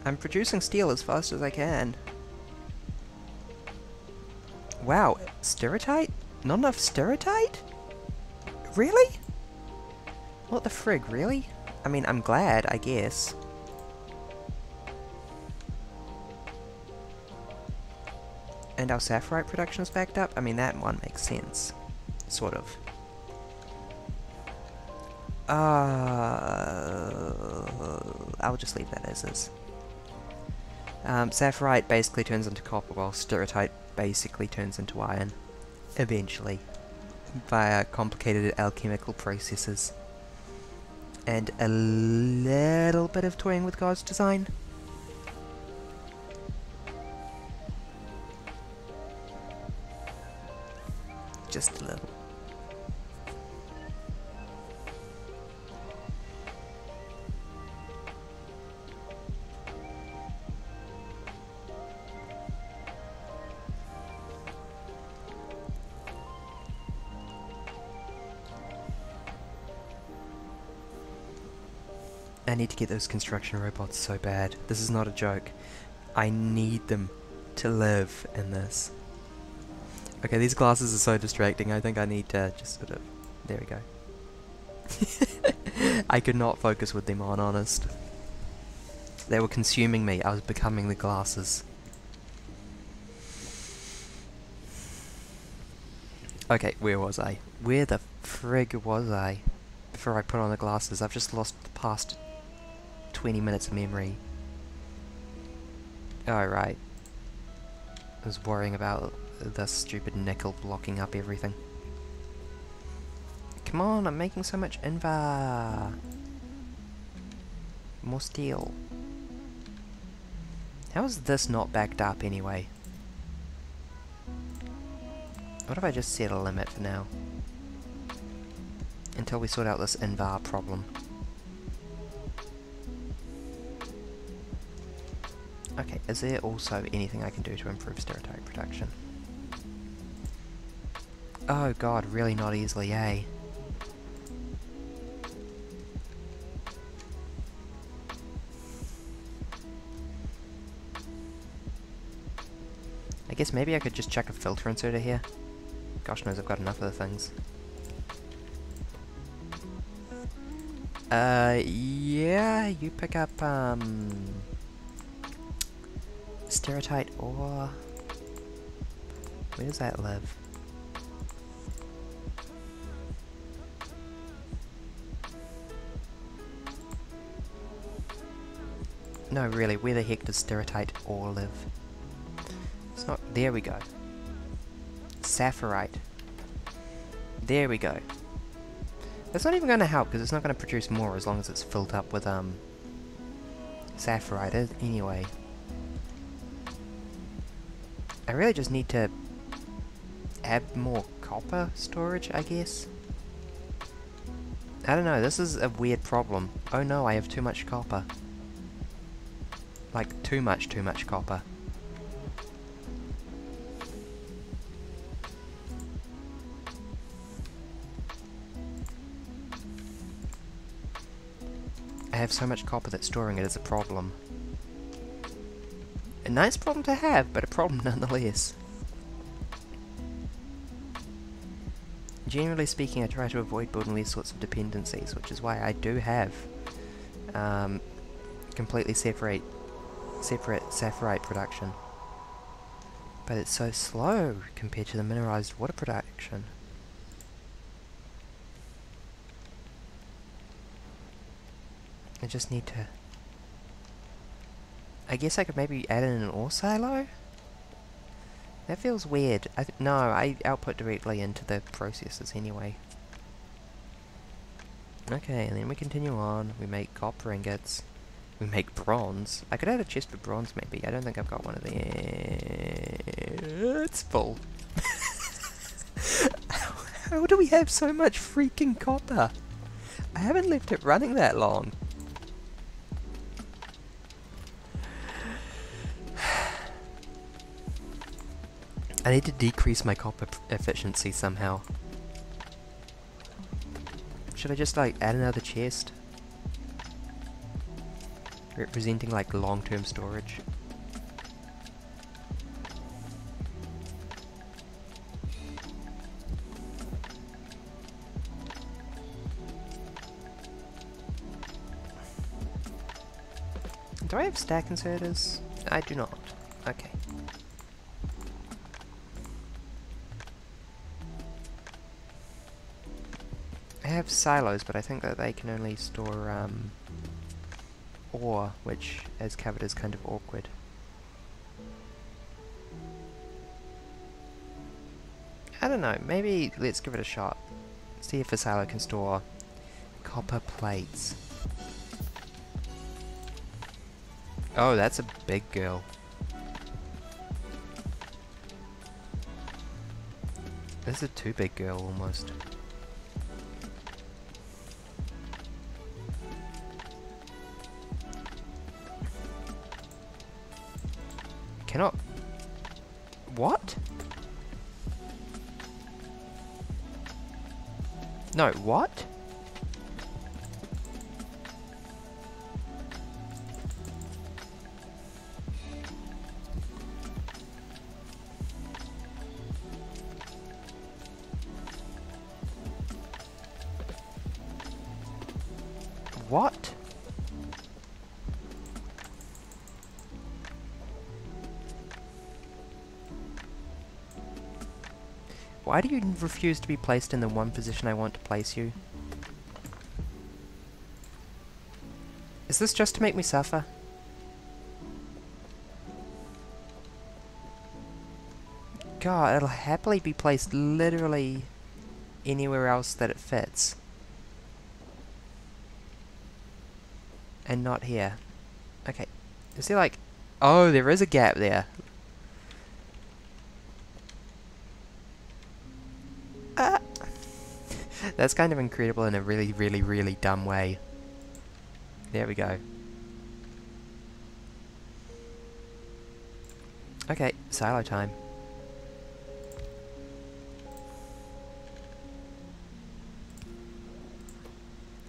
I'm producing steel as fast as I can. Wow, stiratite? Not enough stiratite? Really? What the frig, really? I mean, I'm glad, I guess. And our sapphire production is backed up? I mean, that one makes sense. Sort of. Uh, I'll just leave that as is. Um, basically turns into copper, while Stiratite basically turns into iron. Eventually. Via complicated alchemical processes. And a little bit of toying with God's design. Just a little. To get those construction robots so bad. This is not a joke. I need them to live in this. Okay, these glasses are so distracting. I think I need to just sort of... There we go. I could not focus with them on, honest. They were consuming me. I was becoming the glasses. Okay, where was I? Where the frig was I? Before I put on the glasses, I've just lost the past 20 minutes of memory. Oh, Alright. I was worrying about the stupid nickel blocking up everything. Come on, I'm making so much invar. More steel. How is this not backed up anyway? What if I just set a limit for now? Until we sort out this invar problem. Is there also anything I can do to improve stiratite production? Oh god, really not easily, eh? I guess maybe I could just check a filter inserter here. Gosh knows I've got enough of the things. Uh, yeah, you pick up, um... Stiratite or... Where does that live? No, really, where the heck does Stiratite ore live? It's not... There we go. Saphirite. There we go. That's not even going to help, because it's not going to produce more as long as it's filled up with, um... Saphirite anyway. I really just need to add more copper storage, I guess? I don't know, this is a weird problem. Oh no, I have too much copper. Like, too much, too much copper. I have so much copper that storing it is a problem. A nice problem to have, but a problem nonetheless. Generally speaking, I try to avoid building these sorts of dependencies, which is why I do have um, completely separate separate saphirite production. But it's so slow compared to the mineralized water production. I just need to... I guess I could maybe add in an ore silo? That feels weird. I no, I output directly into the processes anyway. Okay, and then we continue on. We make copper ingots. We make bronze. I could add a chest for bronze maybe. I don't think I've got one of them. It's full. How do we have so much freaking copper? I haven't left it running that long. I need to decrease my copper efficiency somehow. Should I just like add another chest? representing like long-term storage. Do I have stack inserters? I do not. Okay. Have silos, but I think that they can only store um, ore, which, as covered, is kind of awkward. I don't know, maybe let's give it a shot. See if a silo can store copper plates. Oh, that's a big girl. This is a too big girl almost. No, what? Why do you refuse to be placed in the one position I want to place you? Is this just to make me suffer? God, it'll happily be placed literally anywhere else that it fits. And not here. Okay. Is there like... Oh, there is a gap there. That's kind of incredible in a really, really, really dumb way. There we go. Okay, silo time.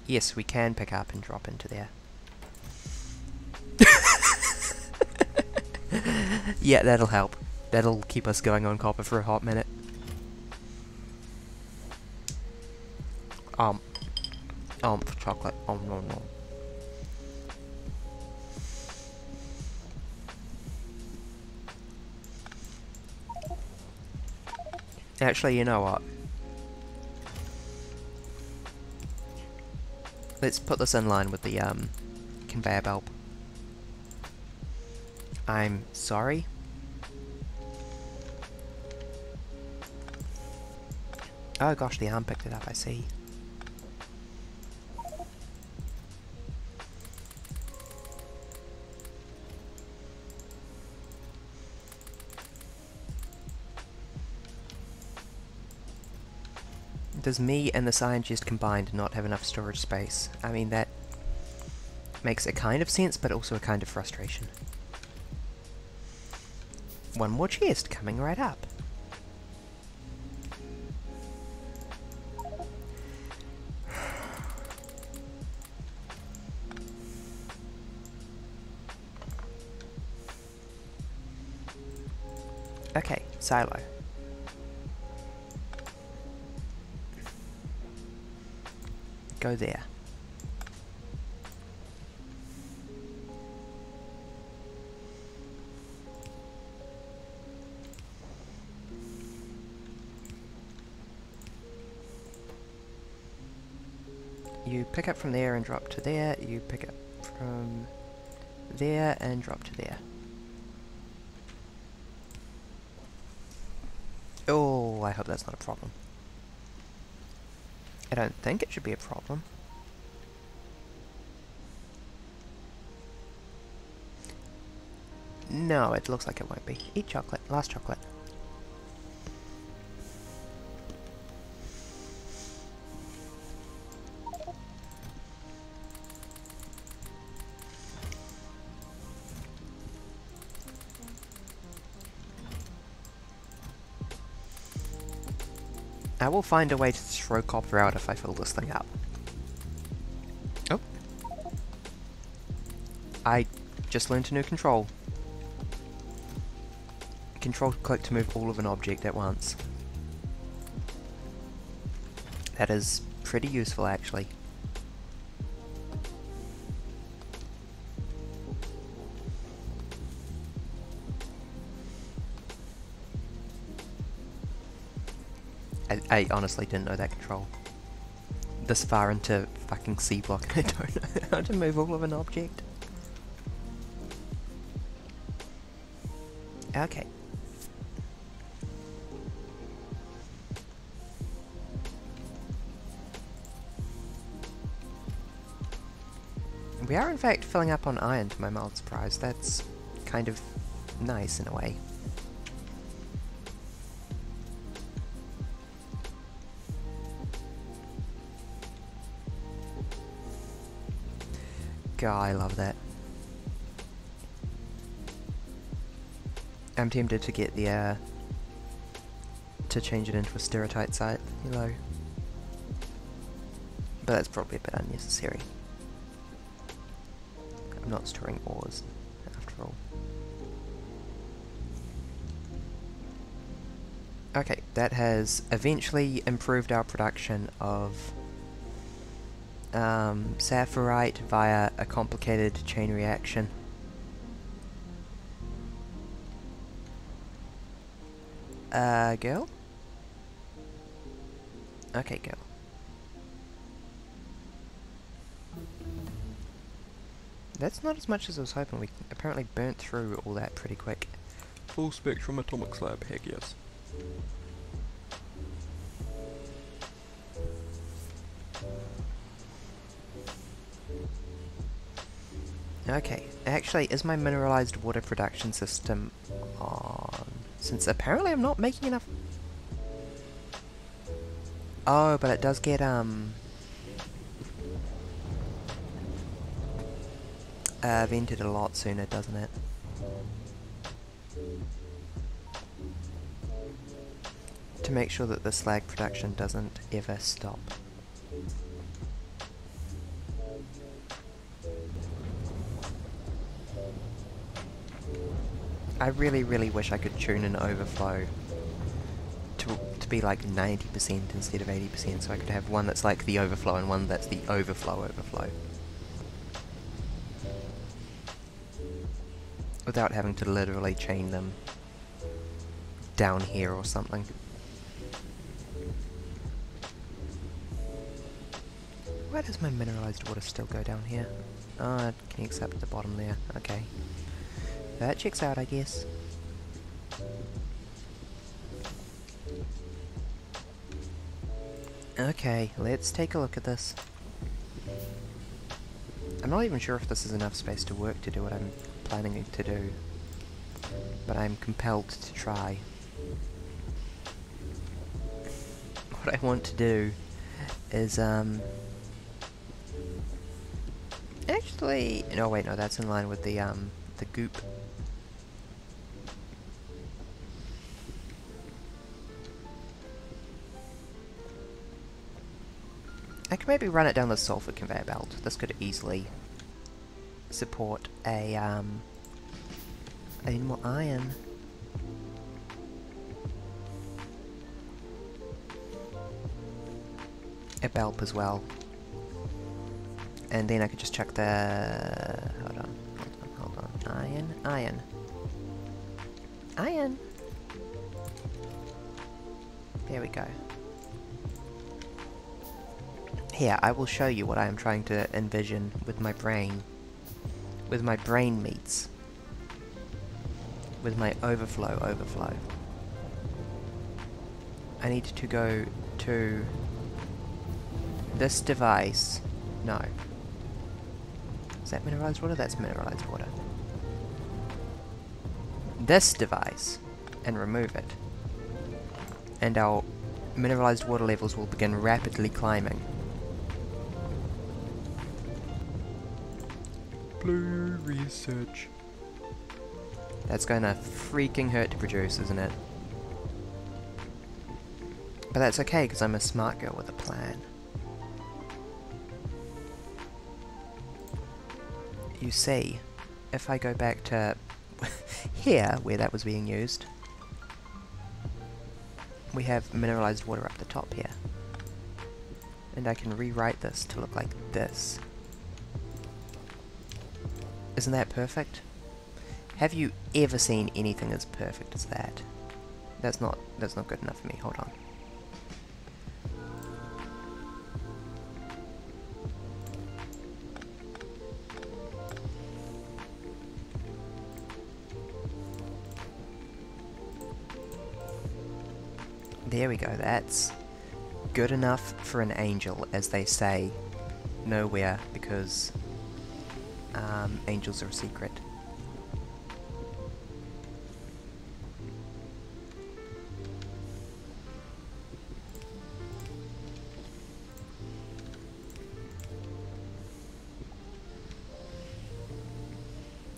Yes, we can pick up and drop into there. yeah, that'll help. That'll keep us going on copper for a hot minute. Um, um, chocolate. Oh no no. Actually, you know what? Let's put this in line with the um, conveyor belt. I'm sorry. Oh gosh, the arm picked it up, I see. Does me and the scientist combined not have enough storage space? I mean, that makes a kind of sense, but also a kind of frustration. One more chest coming right up. Okay, silo. Go there. You pick up from there and drop to there, you pick up from there and drop to there. Oh, I hope that's not a problem. I don't think it should be a problem. No, it looks like it won't be. Eat chocolate. Last chocolate. Will find a way to throw copper out if I fill this thing up. Oh. I just learned a new control. Control click to move all of an object at once. That is pretty useful actually. I, honestly didn't know that control. This far into fucking SeaBlock I don't know how to move all of an object. Okay. We are in fact filling up on iron to my mild surprise. That's kind of nice in a way. God, I love that. I'm tempted to get the, uh, to change it into a stiratite site, you know. But that's probably a bit unnecessary. I'm not storing ores, after all. Okay, that has eventually improved our production of um, Saphirite via a complicated chain reaction. Uh, girl? Okay, girl. That's not as much as I was hoping. We apparently burnt through all that pretty quick. Full spectrum atomic slab, heck yes. Okay, actually, is my mineralized water production system on? Since apparently I'm not making enough... Oh, but it does get, um... Uh, vented a lot sooner, doesn't it? To make sure that the slag production doesn't ever stop. I really, really wish I could tune an overflow to, to be like 90% instead of 80% so I could have one that's like the overflow and one that's the overflow overflow. Without having to literally chain them down here or something. Why does my mineralized water still go down here? Ah, can you accept the bottom there? Okay. That checks out, I guess. Okay, let's take a look at this. I'm not even sure if this is enough space to work to do what I'm planning to do. But I'm compelled to try. What I want to do is, um... Actually... No, wait, no, that's in line with the, um, the goop. Maybe run it down the sulfur conveyor belt. This could easily support a, um... More iron. A belp as well. And then I could just check the... Hold on, hold on, hold on. Iron, iron. Iron! There we go. Here, I will show you what I am trying to envision with my brain. With my brain meats. With my overflow overflow. I need to go to this device. No. Is that mineralized water? That's mineralized water. This device and remove it. And our mineralized water levels will begin rapidly climbing. Blue research. That's gonna freaking hurt to produce, isn't it? But that's okay, because I'm a smart girl with a plan. You see, if I go back to here, where that was being used, we have mineralized water up the top here. And I can rewrite this to look like this. Isn't that perfect? Have you ever seen anything as perfect as that? That's not that's not good enough for me. Hold on. There we go, that's good enough for an angel, as they say nowhere, because um, angels are a secret.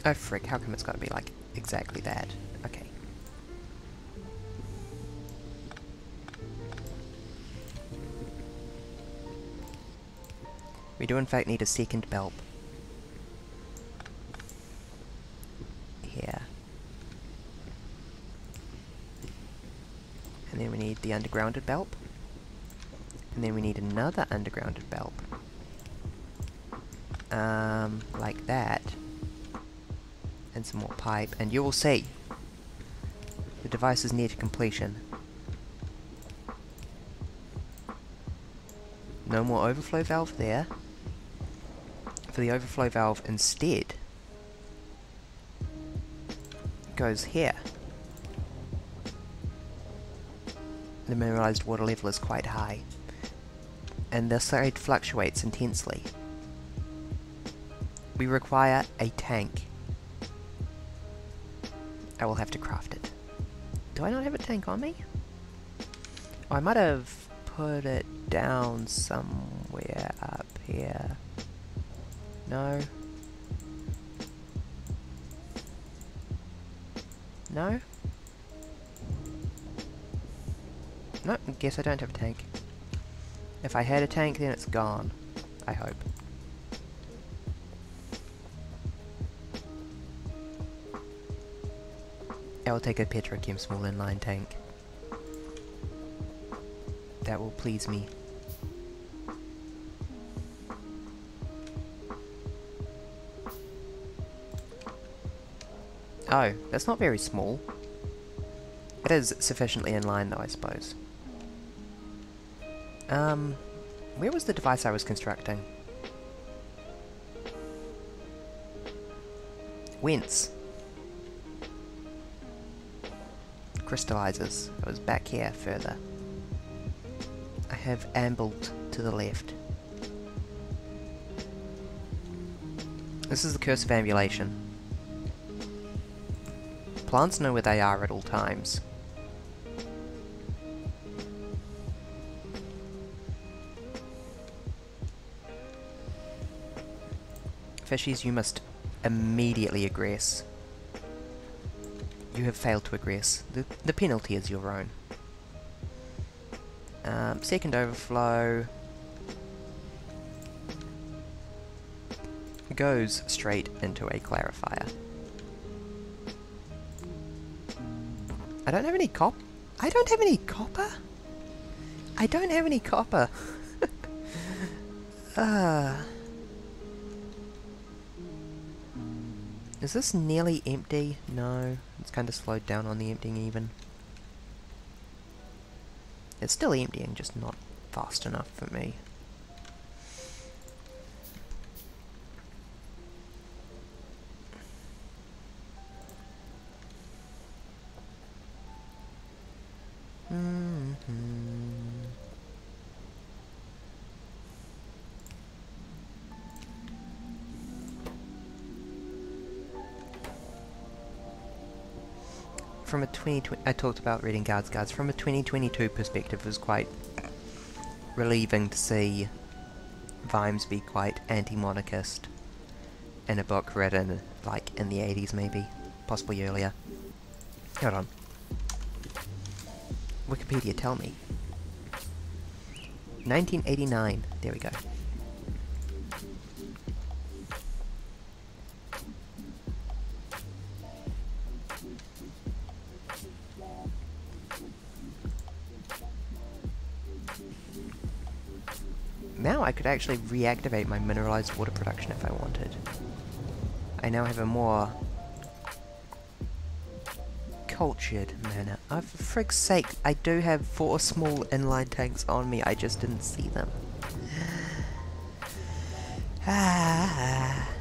Oh frick, how come it's gotta be like exactly that? Okay. We do in fact need a second belp. Here. And then we need the undergrounded belp. And then we need another undergrounded belp. Um, like that. And some more pipe, and you will see. The device is near to completion. No more overflow valve there. For the overflow valve instead goes here. The mineralized water level is quite high. And this side fluctuates intensely. We require a tank. I will have to craft it. Do I not have a tank on me? Oh, I might have put it down somewhere up here. No? Guess I don't have a tank. If I had a tank, then it's gone. I hope. I will take a Petrochem small inline tank. That will please me. Oh, that's not very small. It is sufficiently in line though, I suppose. Um, Where was the device I was constructing? Whence? Crystallizers. It was back here further. I have ambled to the left. This is the curse of ambulation. Plants know where they are at all times. Fishies, you must immediately aggress. You have failed to aggress. The, the penalty is your own. Um, second overflow goes straight into a clarifier. I don't have any cop. I don't have any copper. I don't have any copper. Ah. uh. Is this nearly empty? No, it's kind of slowed down on the emptying even. It's still emptying, just not fast enough for me. I talked about reading guards guards. From a 2022 perspective, was quite relieving to see Vimes be quite anti-monarchist in a book written like in the 80s maybe, possibly earlier. Hold on. Wikipedia, tell me. 1989. There we go. Actually reactivate my mineralized water production if I wanted. I now have a more cultured manner. Oh, for frig's sake, I do have four small inline tanks on me, I just didn't see them. ah.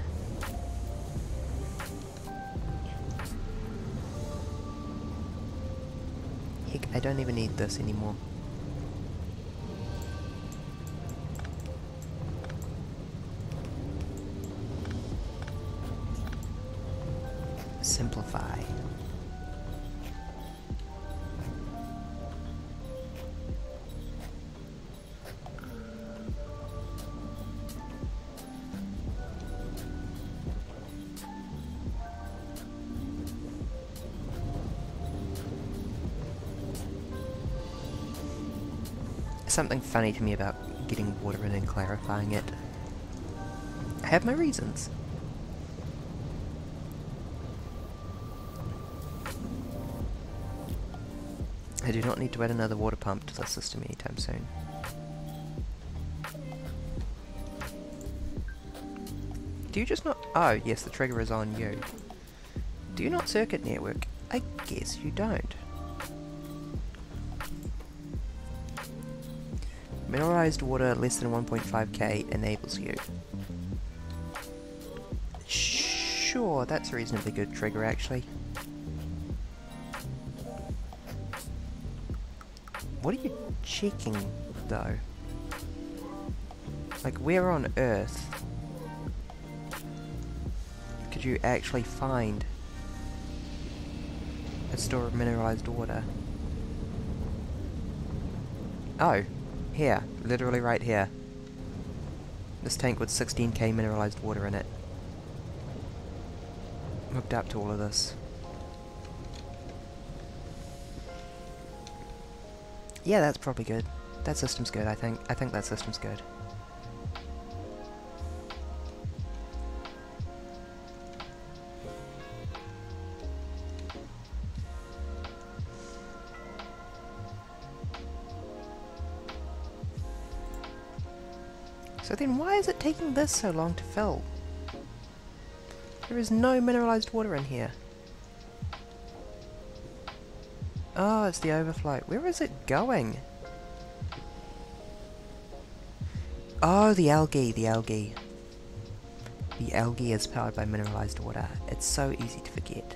Heck, I don't even need this anymore. Something funny to me about getting water and clarifying it. I have my reasons. I do not need to add another water pump to the system anytime soon. Do you just not... Oh, yes, the trigger is on you. Do you not circuit network? I guess you don't. Mineralized water less than 1.5k enables you. Sure, that's a reasonably good trigger actually. What are you checking, though? Like, where on earth could you actually find a store of mineralized water? Oh, here, literally right here. This tank with 16k mineralized water in it. Hooked up to all of this. Yeah, that's probably good. That system's good, I think. I think that system's good. Is it taking this so long to fill? There is no mineralized water in here. Oh, it's the overflow. Where is it going? Oh, the algae, the algae. The algae is powered by mineralized water. It's so easy to forget.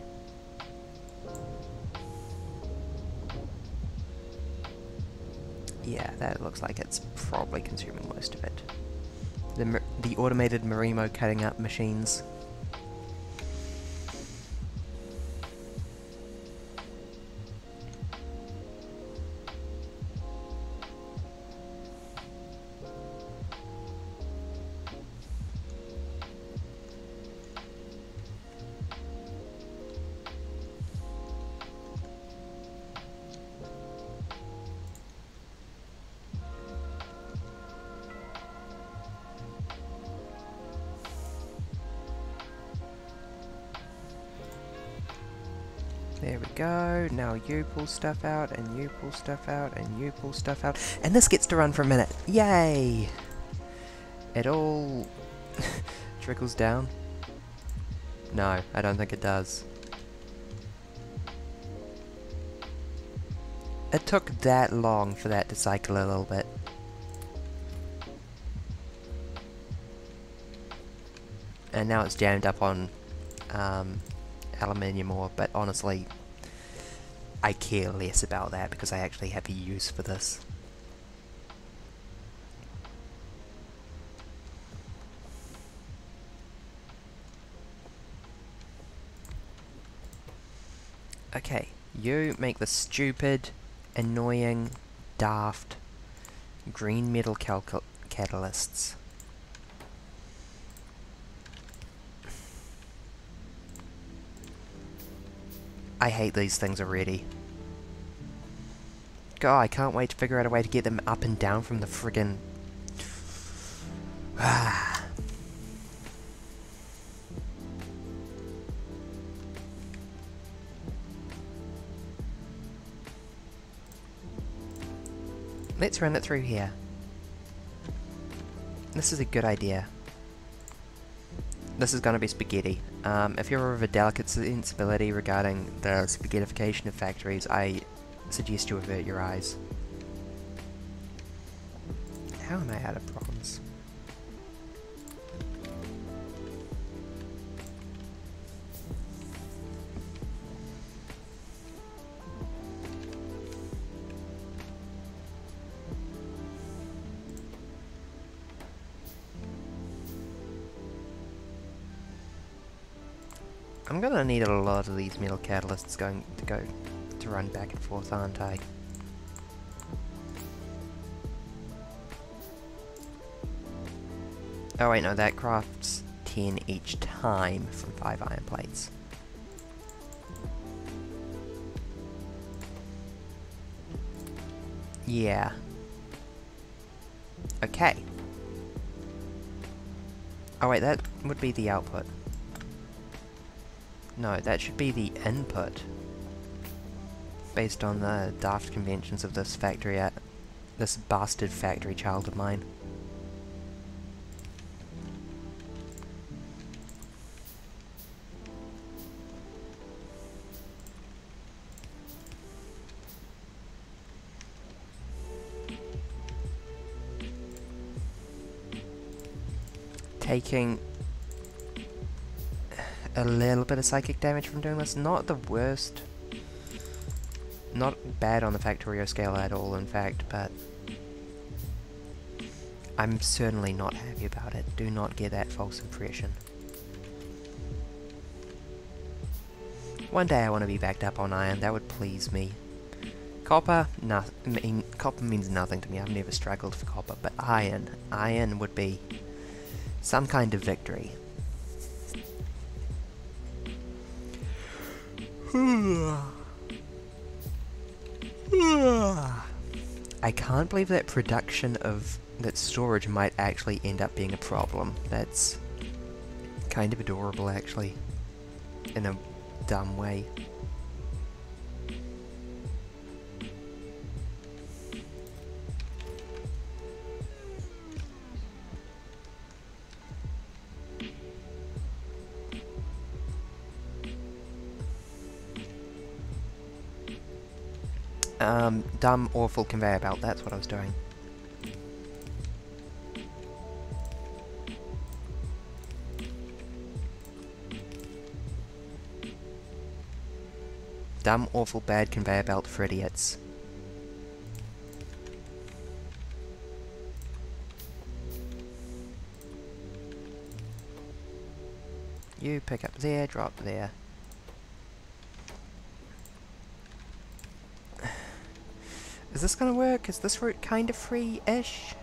Yeah, that looks like it's probably consuming most of it. The, automated Marimo cutting up machines pull stuff out, and you pull stuff out, and you pull stuff out. And this gets to run for a minute. Yay! It all trickles down. No, I don't think it does. It took that long for that to cycle a little bit. And now it's jammed up on um, aluminium ore, but honestly, I care less about that because I actually have a use for this. Okay, you make the stupid, annoying, daft, green metal catalysts. I hate these things already. God, I can't wait to figure out a way to get them up and down from the friggin... Let's run it through here. This is a good idea. This is to be spaghetti. Um, if you're of a delicate sensibility regarding the spaghettification of factories, I suggest you avert your eyes. How am I out of bronze? Lot of these metal catalysts going to go to run back and forth, aren't I? Oh wait, no, that crafts 10 each time from 5 iron plates. Yeah. Okay. Oh wait, that would be the output. No, that should be the input. Based on the daft conventions of this factory at this bastard factory child of mine. Taking a little bit of psychic damage from doing this. Not the worst. Not bad on the Factorio scale at all, in fact, but... I'm certainly not happy about it. Do not get that false impression. One day I want to be backed up on iron, that would please me. Copper, no, mean, copper means nothing to me, I've never struggled for copper, but iron, iron would be some kind of victory. I can't believe that production of that storage might actually end up being a problem. That's kind of adorable actually, in a dumb way. Um, dumb, awful conveyor belt, that's what I was doing. Dumb, awful, bad conveyor belt for idiots. You pick up there, drop there. Is this gonna work? Is this route kind of free-ish?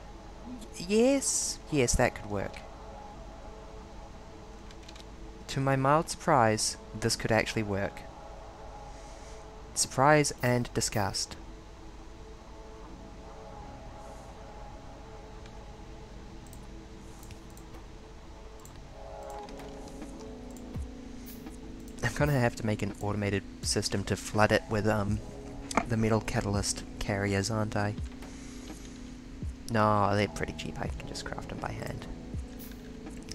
Yes? Yes, that could work. To my mild surprise, this could actually work. Surprise and disgust. I'm gonna have to make an automated system to flood it with um the metal catalyst carriers, aren't I? No, they're pretty cheap. I can just craft them by hand.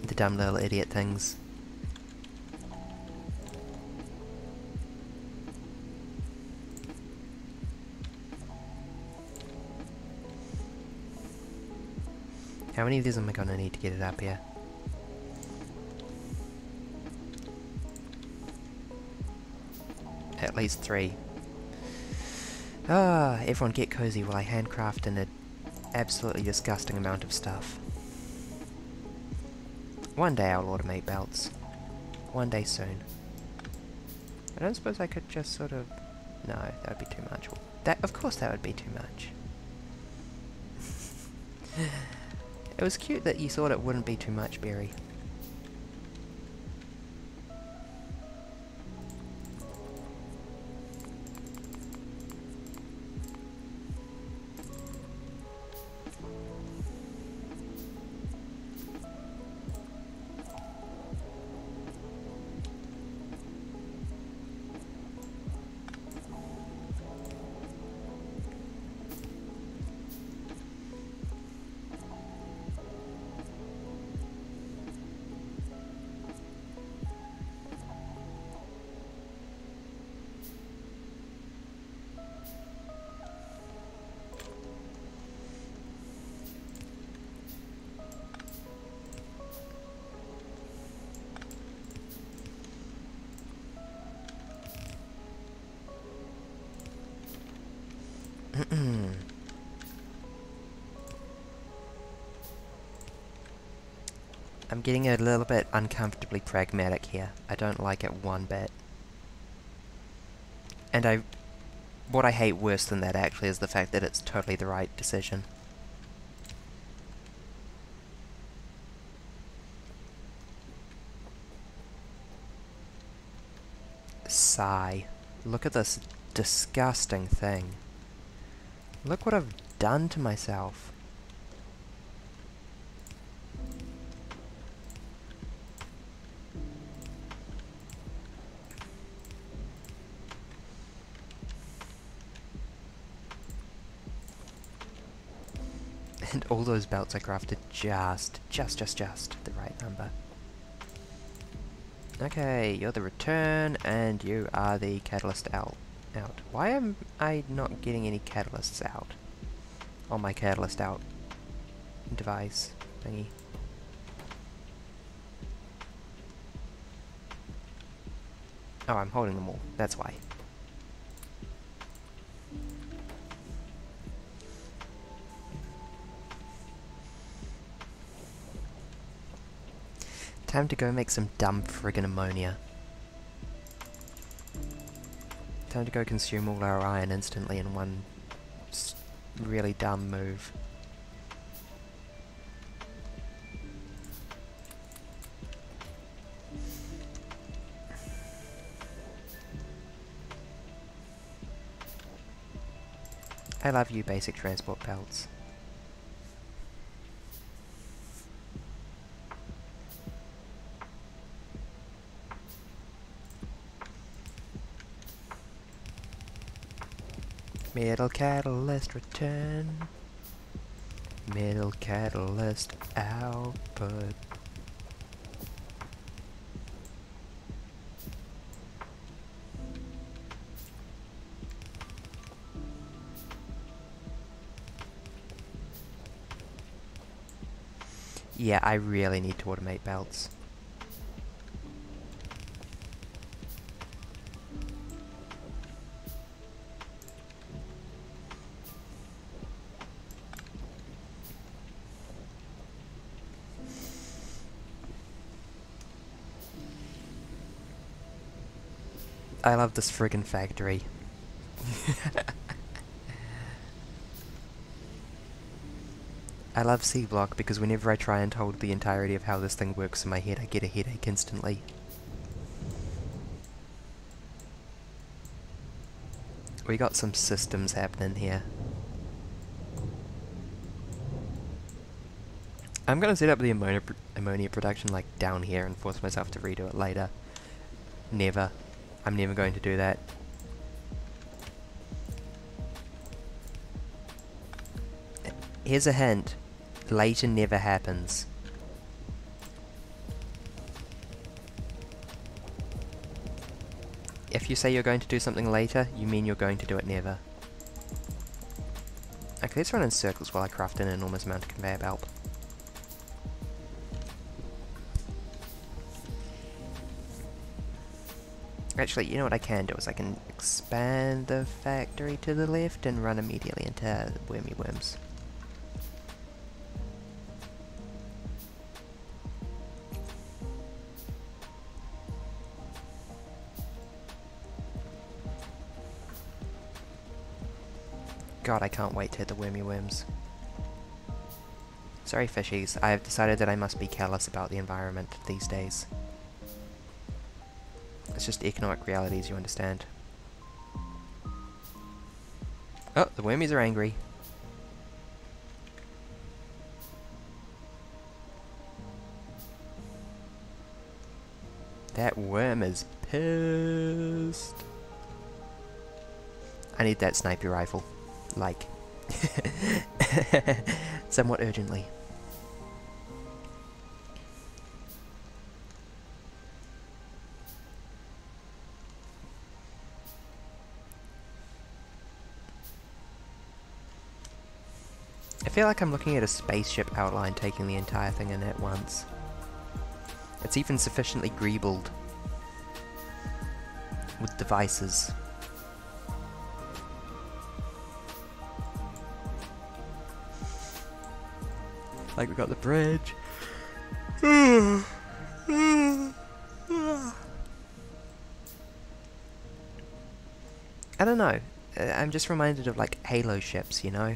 The dumb little idiot things. How many of these am I gonna need to get it up here? At least three. Ah, everyone get cozy while I handcraft an absolutely disgusting amount of stuff. One day I'll automate belts. One day soon. I don't suppose I could just sort of... No, that would be too much. That, of course that would be too much. it was cute that you thought it wouldn't be too much, Berry. Getting a little bit uncomfortably pragmatic here. I don't like it one bit. And I... What I hate worse than that, actually, is the fact that it's totally the right decision. Sigh. Look at this disgusting thing. Look what I've done to myself. All those belts I crafted just, just, just, just the right number. Okay, you're the return, and you are the catalyst out. out. Why am I not getting any catalysts out? On my catalyst out device thingy. Oh, I'm holding them all. That's why. Time to go make some dumb friggin' ammonia. Time to go consume all our iron instantly in one really dumb move. I love you, basic transport belts. Metal catalyst return. Metal catalyst output. Yeah, I really need to automate belts. I love this friggin' factory. I love SeaBlock because whenever I try and hold the entirety of how this thing works in my head, I get a headache instantly. We got some systems happening here. I'm gonna set up the ammonia, pr ammonia production like down here and force myself to redo it later. Never. I'm never going to do that. Here's a hint. Later never happens. If you say you're going to do something later, you mean you're going to do it never. Okay, let's run in circles while I craft an enormous amount of conveyor belt. Actually, you know what I can do is I can expand the factory to the left and run immediately into wormy worms. God, I can't wait to hit the wormy worms. Sorry fishies, I have decided that I must be careless about the environment these days. It's just economic realities, you understand. Oh, the wormies are angry. That worm is pissed. I need that sniper rifle. Like. Somewhat urgently. Feel like I'm looking at a spaceship outline taking the entire thing in at once. It's even sufficiently greebled with devices. Like we got the bridge. I don't know. Uh, I'm just reminded of like Halo ships, you know?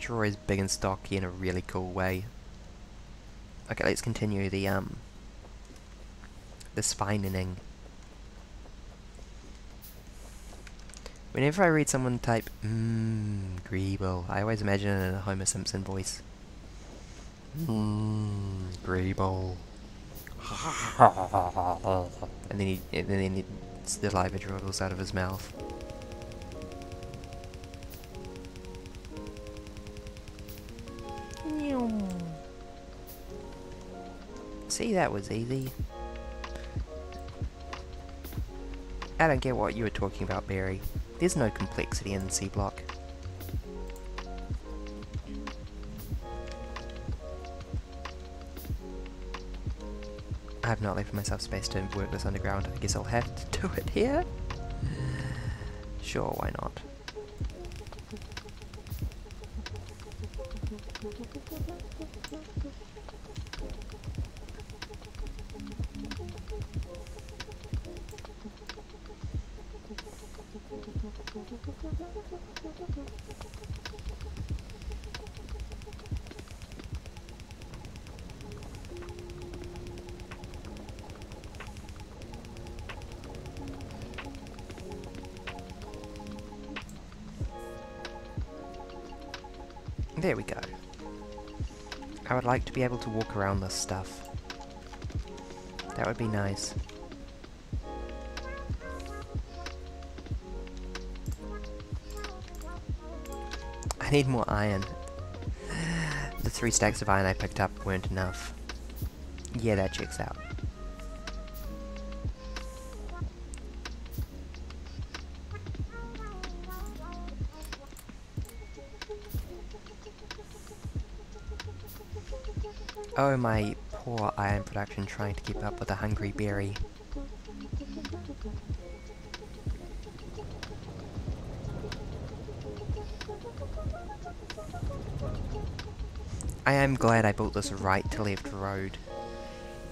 Which are always big and stocky in a really cool way. Okay, let's continue the um the spining. Whenever I read someone type mmm Greeble, I always imagine it in a Homer Simpson voice. Mmm Greeble. and then he and then he, the saliva dribbles out of his mouth. See, that was easy. I don't get what you were talking about, Berry. There's no complexity in the SeaBlock. I have not left myself space to work this underground. I guess I'll have to do it here. Sure, why not? Like to be able to walk around this stuff. That would be nice. I need more iron. The three stacks of iron I picked up weren't enough. Yeah, that checks out. Oh, my poor iron production trying to keep up with a hungry berry. I am glad I built this right to left road.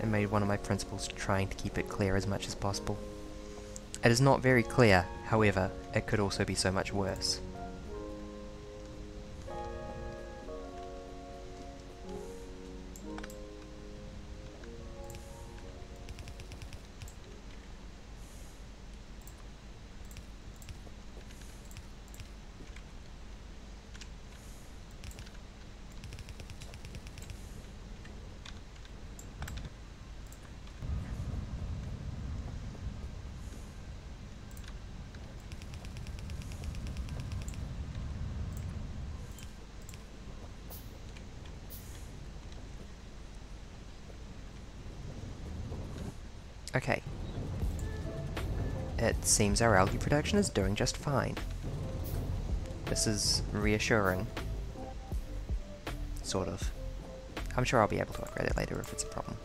and made one of my principles trying to keep it clear as much as possible. It is not very clear, however, it could also be so much worse. Okay. It seems our algae production is doing just fine. This is reassuring. Sort of. I'm sure I'll be able to upgrade it later if it's a problem.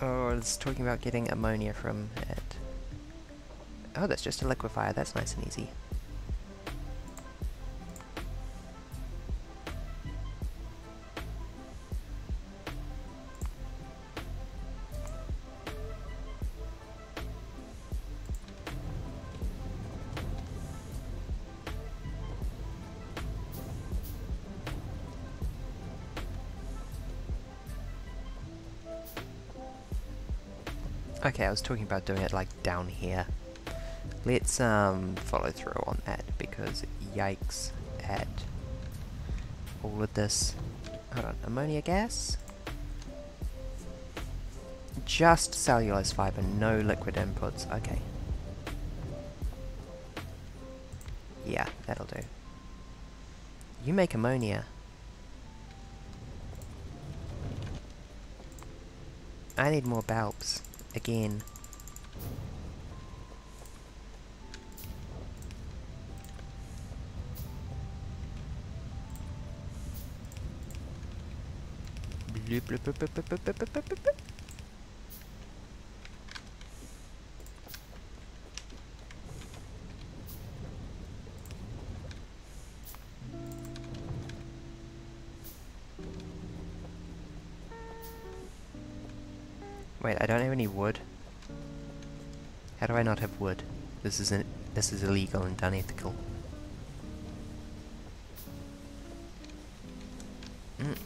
Oh, it's talking about getting ammonia from it. Oh, that's just a liquefier. That's nice and easy. Okay, I was talking about doing it like down here. Let's um follow through on that because yikes at all of this. Hold on, ammonia gas? Just cellulose fiber, no liquid inputs. Okay. Yeah, that'll do. You make ammonia. I need more bulbs. Again. Bloop, bloop, bloop, Wait, I don't have any wood. How do I not have wood? This is this is illegal and unethical. Mm -mm.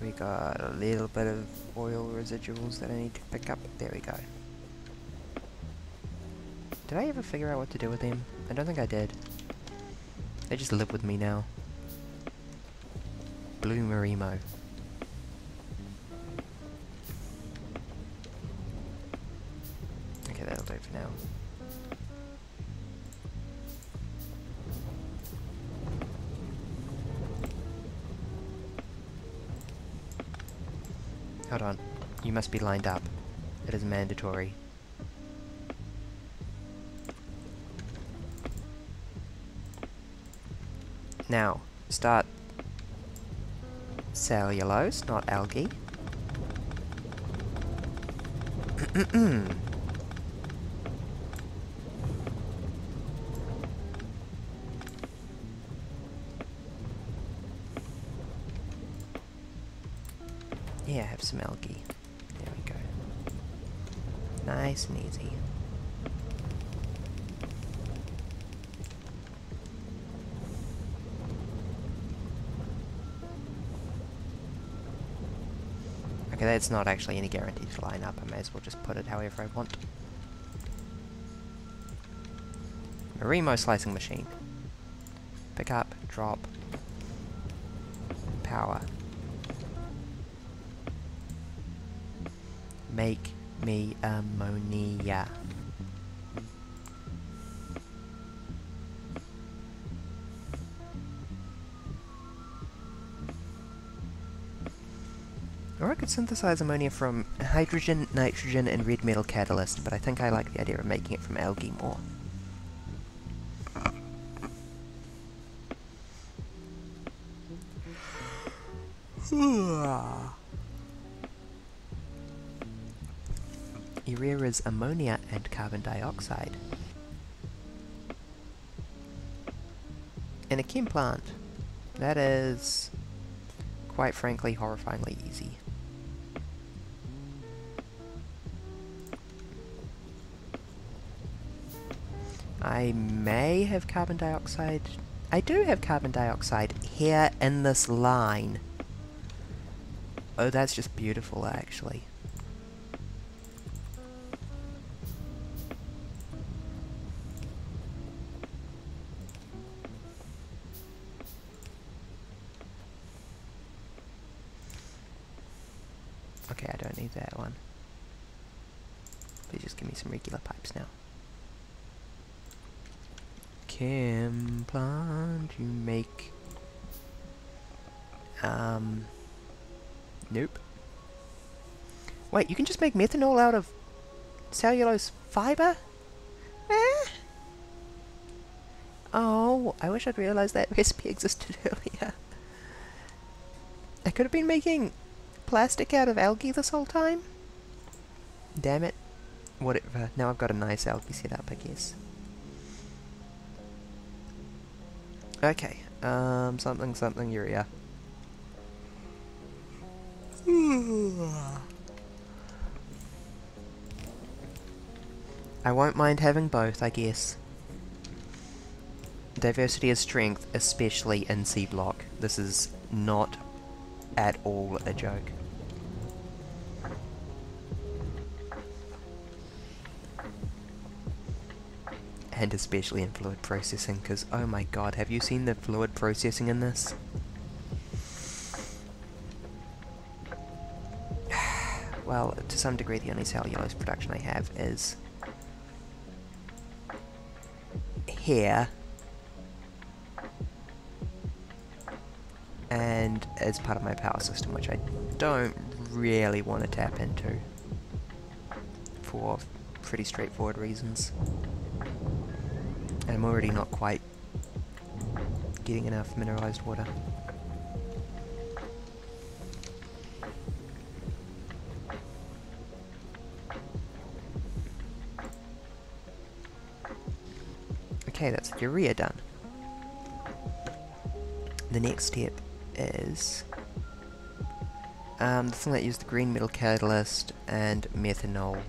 We got a little bit of oil residuals that I need to pick up. There we go. Did I ever figure out what to do with them? I don't think I did. They just live with me now. Blue Marimo. You must be lined up. It is mandatory. Now, start cellulose, not algae. yeah, I have some algae. Nice and easy. Okay, that's not actually any guarantee to line up. I may as well just put it however I want. Marimo slicing machine. Pick up, drop, power. Make me ammonia. Or I could synthesize ammonia from hydrogen, nitrogen, and red metal catalyst, but I think I like the idea of making it from algae more. Ah. Urea is ammonia and carbon dioxide. In a chem plant. That is, quite frankly, horrifyingly easy. I may have carbon dioxide. I do have carbon dioxide here in this line. Oh, that's just beautiful, actually. Make methanol out of cellulose fiber? Eh? Oh, I wish I'd realised that recipe existed earlier. I could have been making plastic out of algae this whole time? Damn it. Whatever. Now I've got a nice algae set up, I guess. Okay. Um, something, something, urea. I won't mind having both, I guess. Diversity is strength, especially in SeaBlock. This is not at all a joke. And especially in fluid processing, because oh my god, have you seen the fluid processing in this? well, to some degree the only cellulose production I have is here and as part of my power system which I don't really want to tap into for pretty straightforward reasons and I'm already not quite getting enough mineralized water. Okay, that's urea done. The next step is um, the thing that used the green metal catalyst and methanol.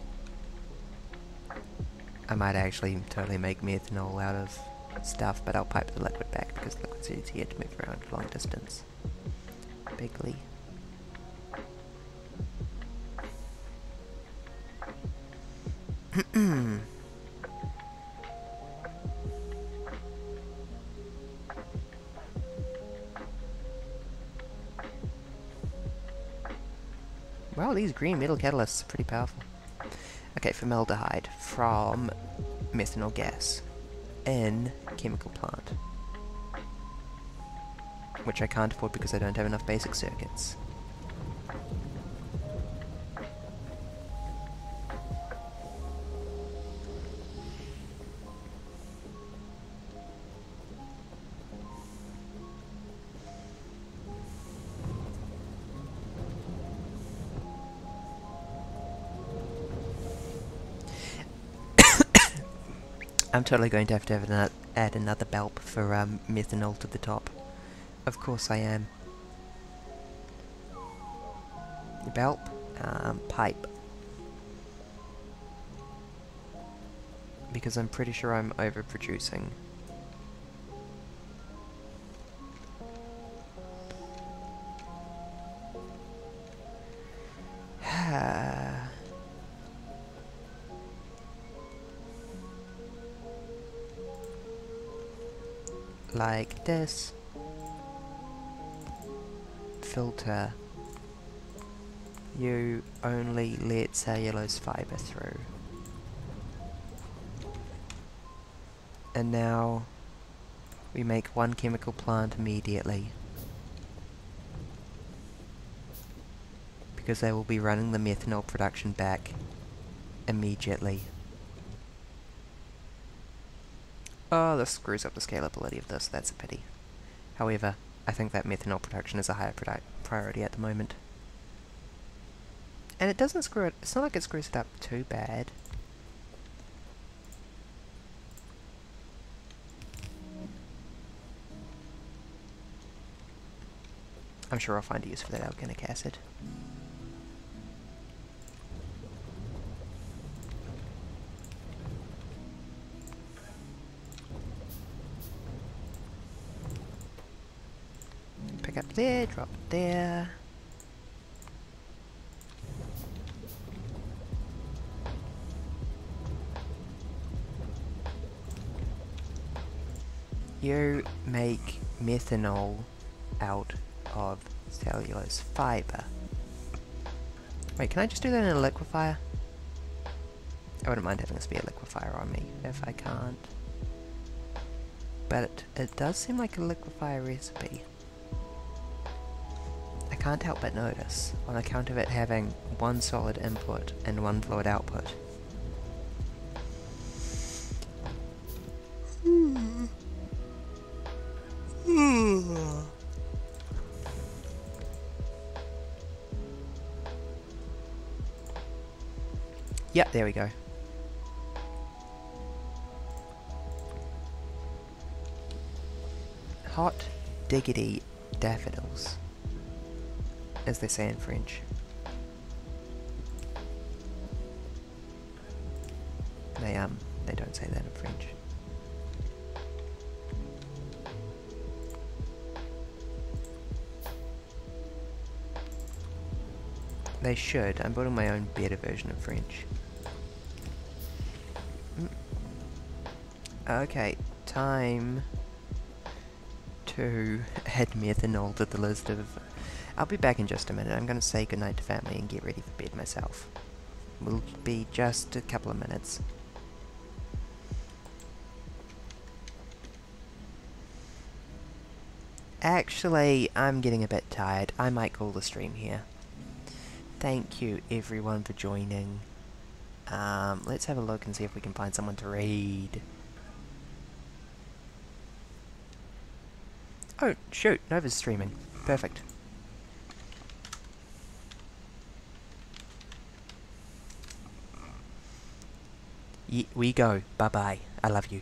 I might actually totally make methanol out of stuff, but I'll pipe the liquid back because the liquid's easier to move around long distance. Bigly. green metal catalysts are pretty powerful. Okay, formaldehyde from methanol gas in chemical plant. Which I can't afford because I don't have enough basic circuits. Totally going to have to have add another bulb for um, methanol to the top. Of course I am. Bulb, um, pipe. Because I'm pretty sure I'm overproducing. Like this. Filter. You only let cellulose fibre through. And now we make one chemical plant immediately. Because they will be running the methanol production back immediately. Oh, this screws up the scalability of this, that's a pity. However, I think that methanol production is a higher priority at the moment. And it doesn't screw it, it's not like it screws it up too bad. I'm sure I'll find a use for that organic acid. There, drop there. You make methanol out of cellulose fibre. Wait, can I just do that in a liquefier? I wouldn't mind having this be a liquefier on me if I can't. But it, it does seem like a liquefier recipe. Can't help but notice, on account of it having one solid input and one fluid output. Yep, there we go. Hot diggity daffodils, as they say in French. They um, they don't say that in French. They should. I'm building my own better version of French. Mm. Okay, time to add methanol to the list of... I'll be back in just a minute. I'm going to say goodnight to family and get ready for bed myself. Will be just a couple of minutes. Actually, I'm getting a bit tired. I might call the stream here. Thank you everyone for joining. Um, let's have a look and see if we can find someone to read. Oh, shoot, Nova's streaming. Perfect. We go. Bye-bye. I love you.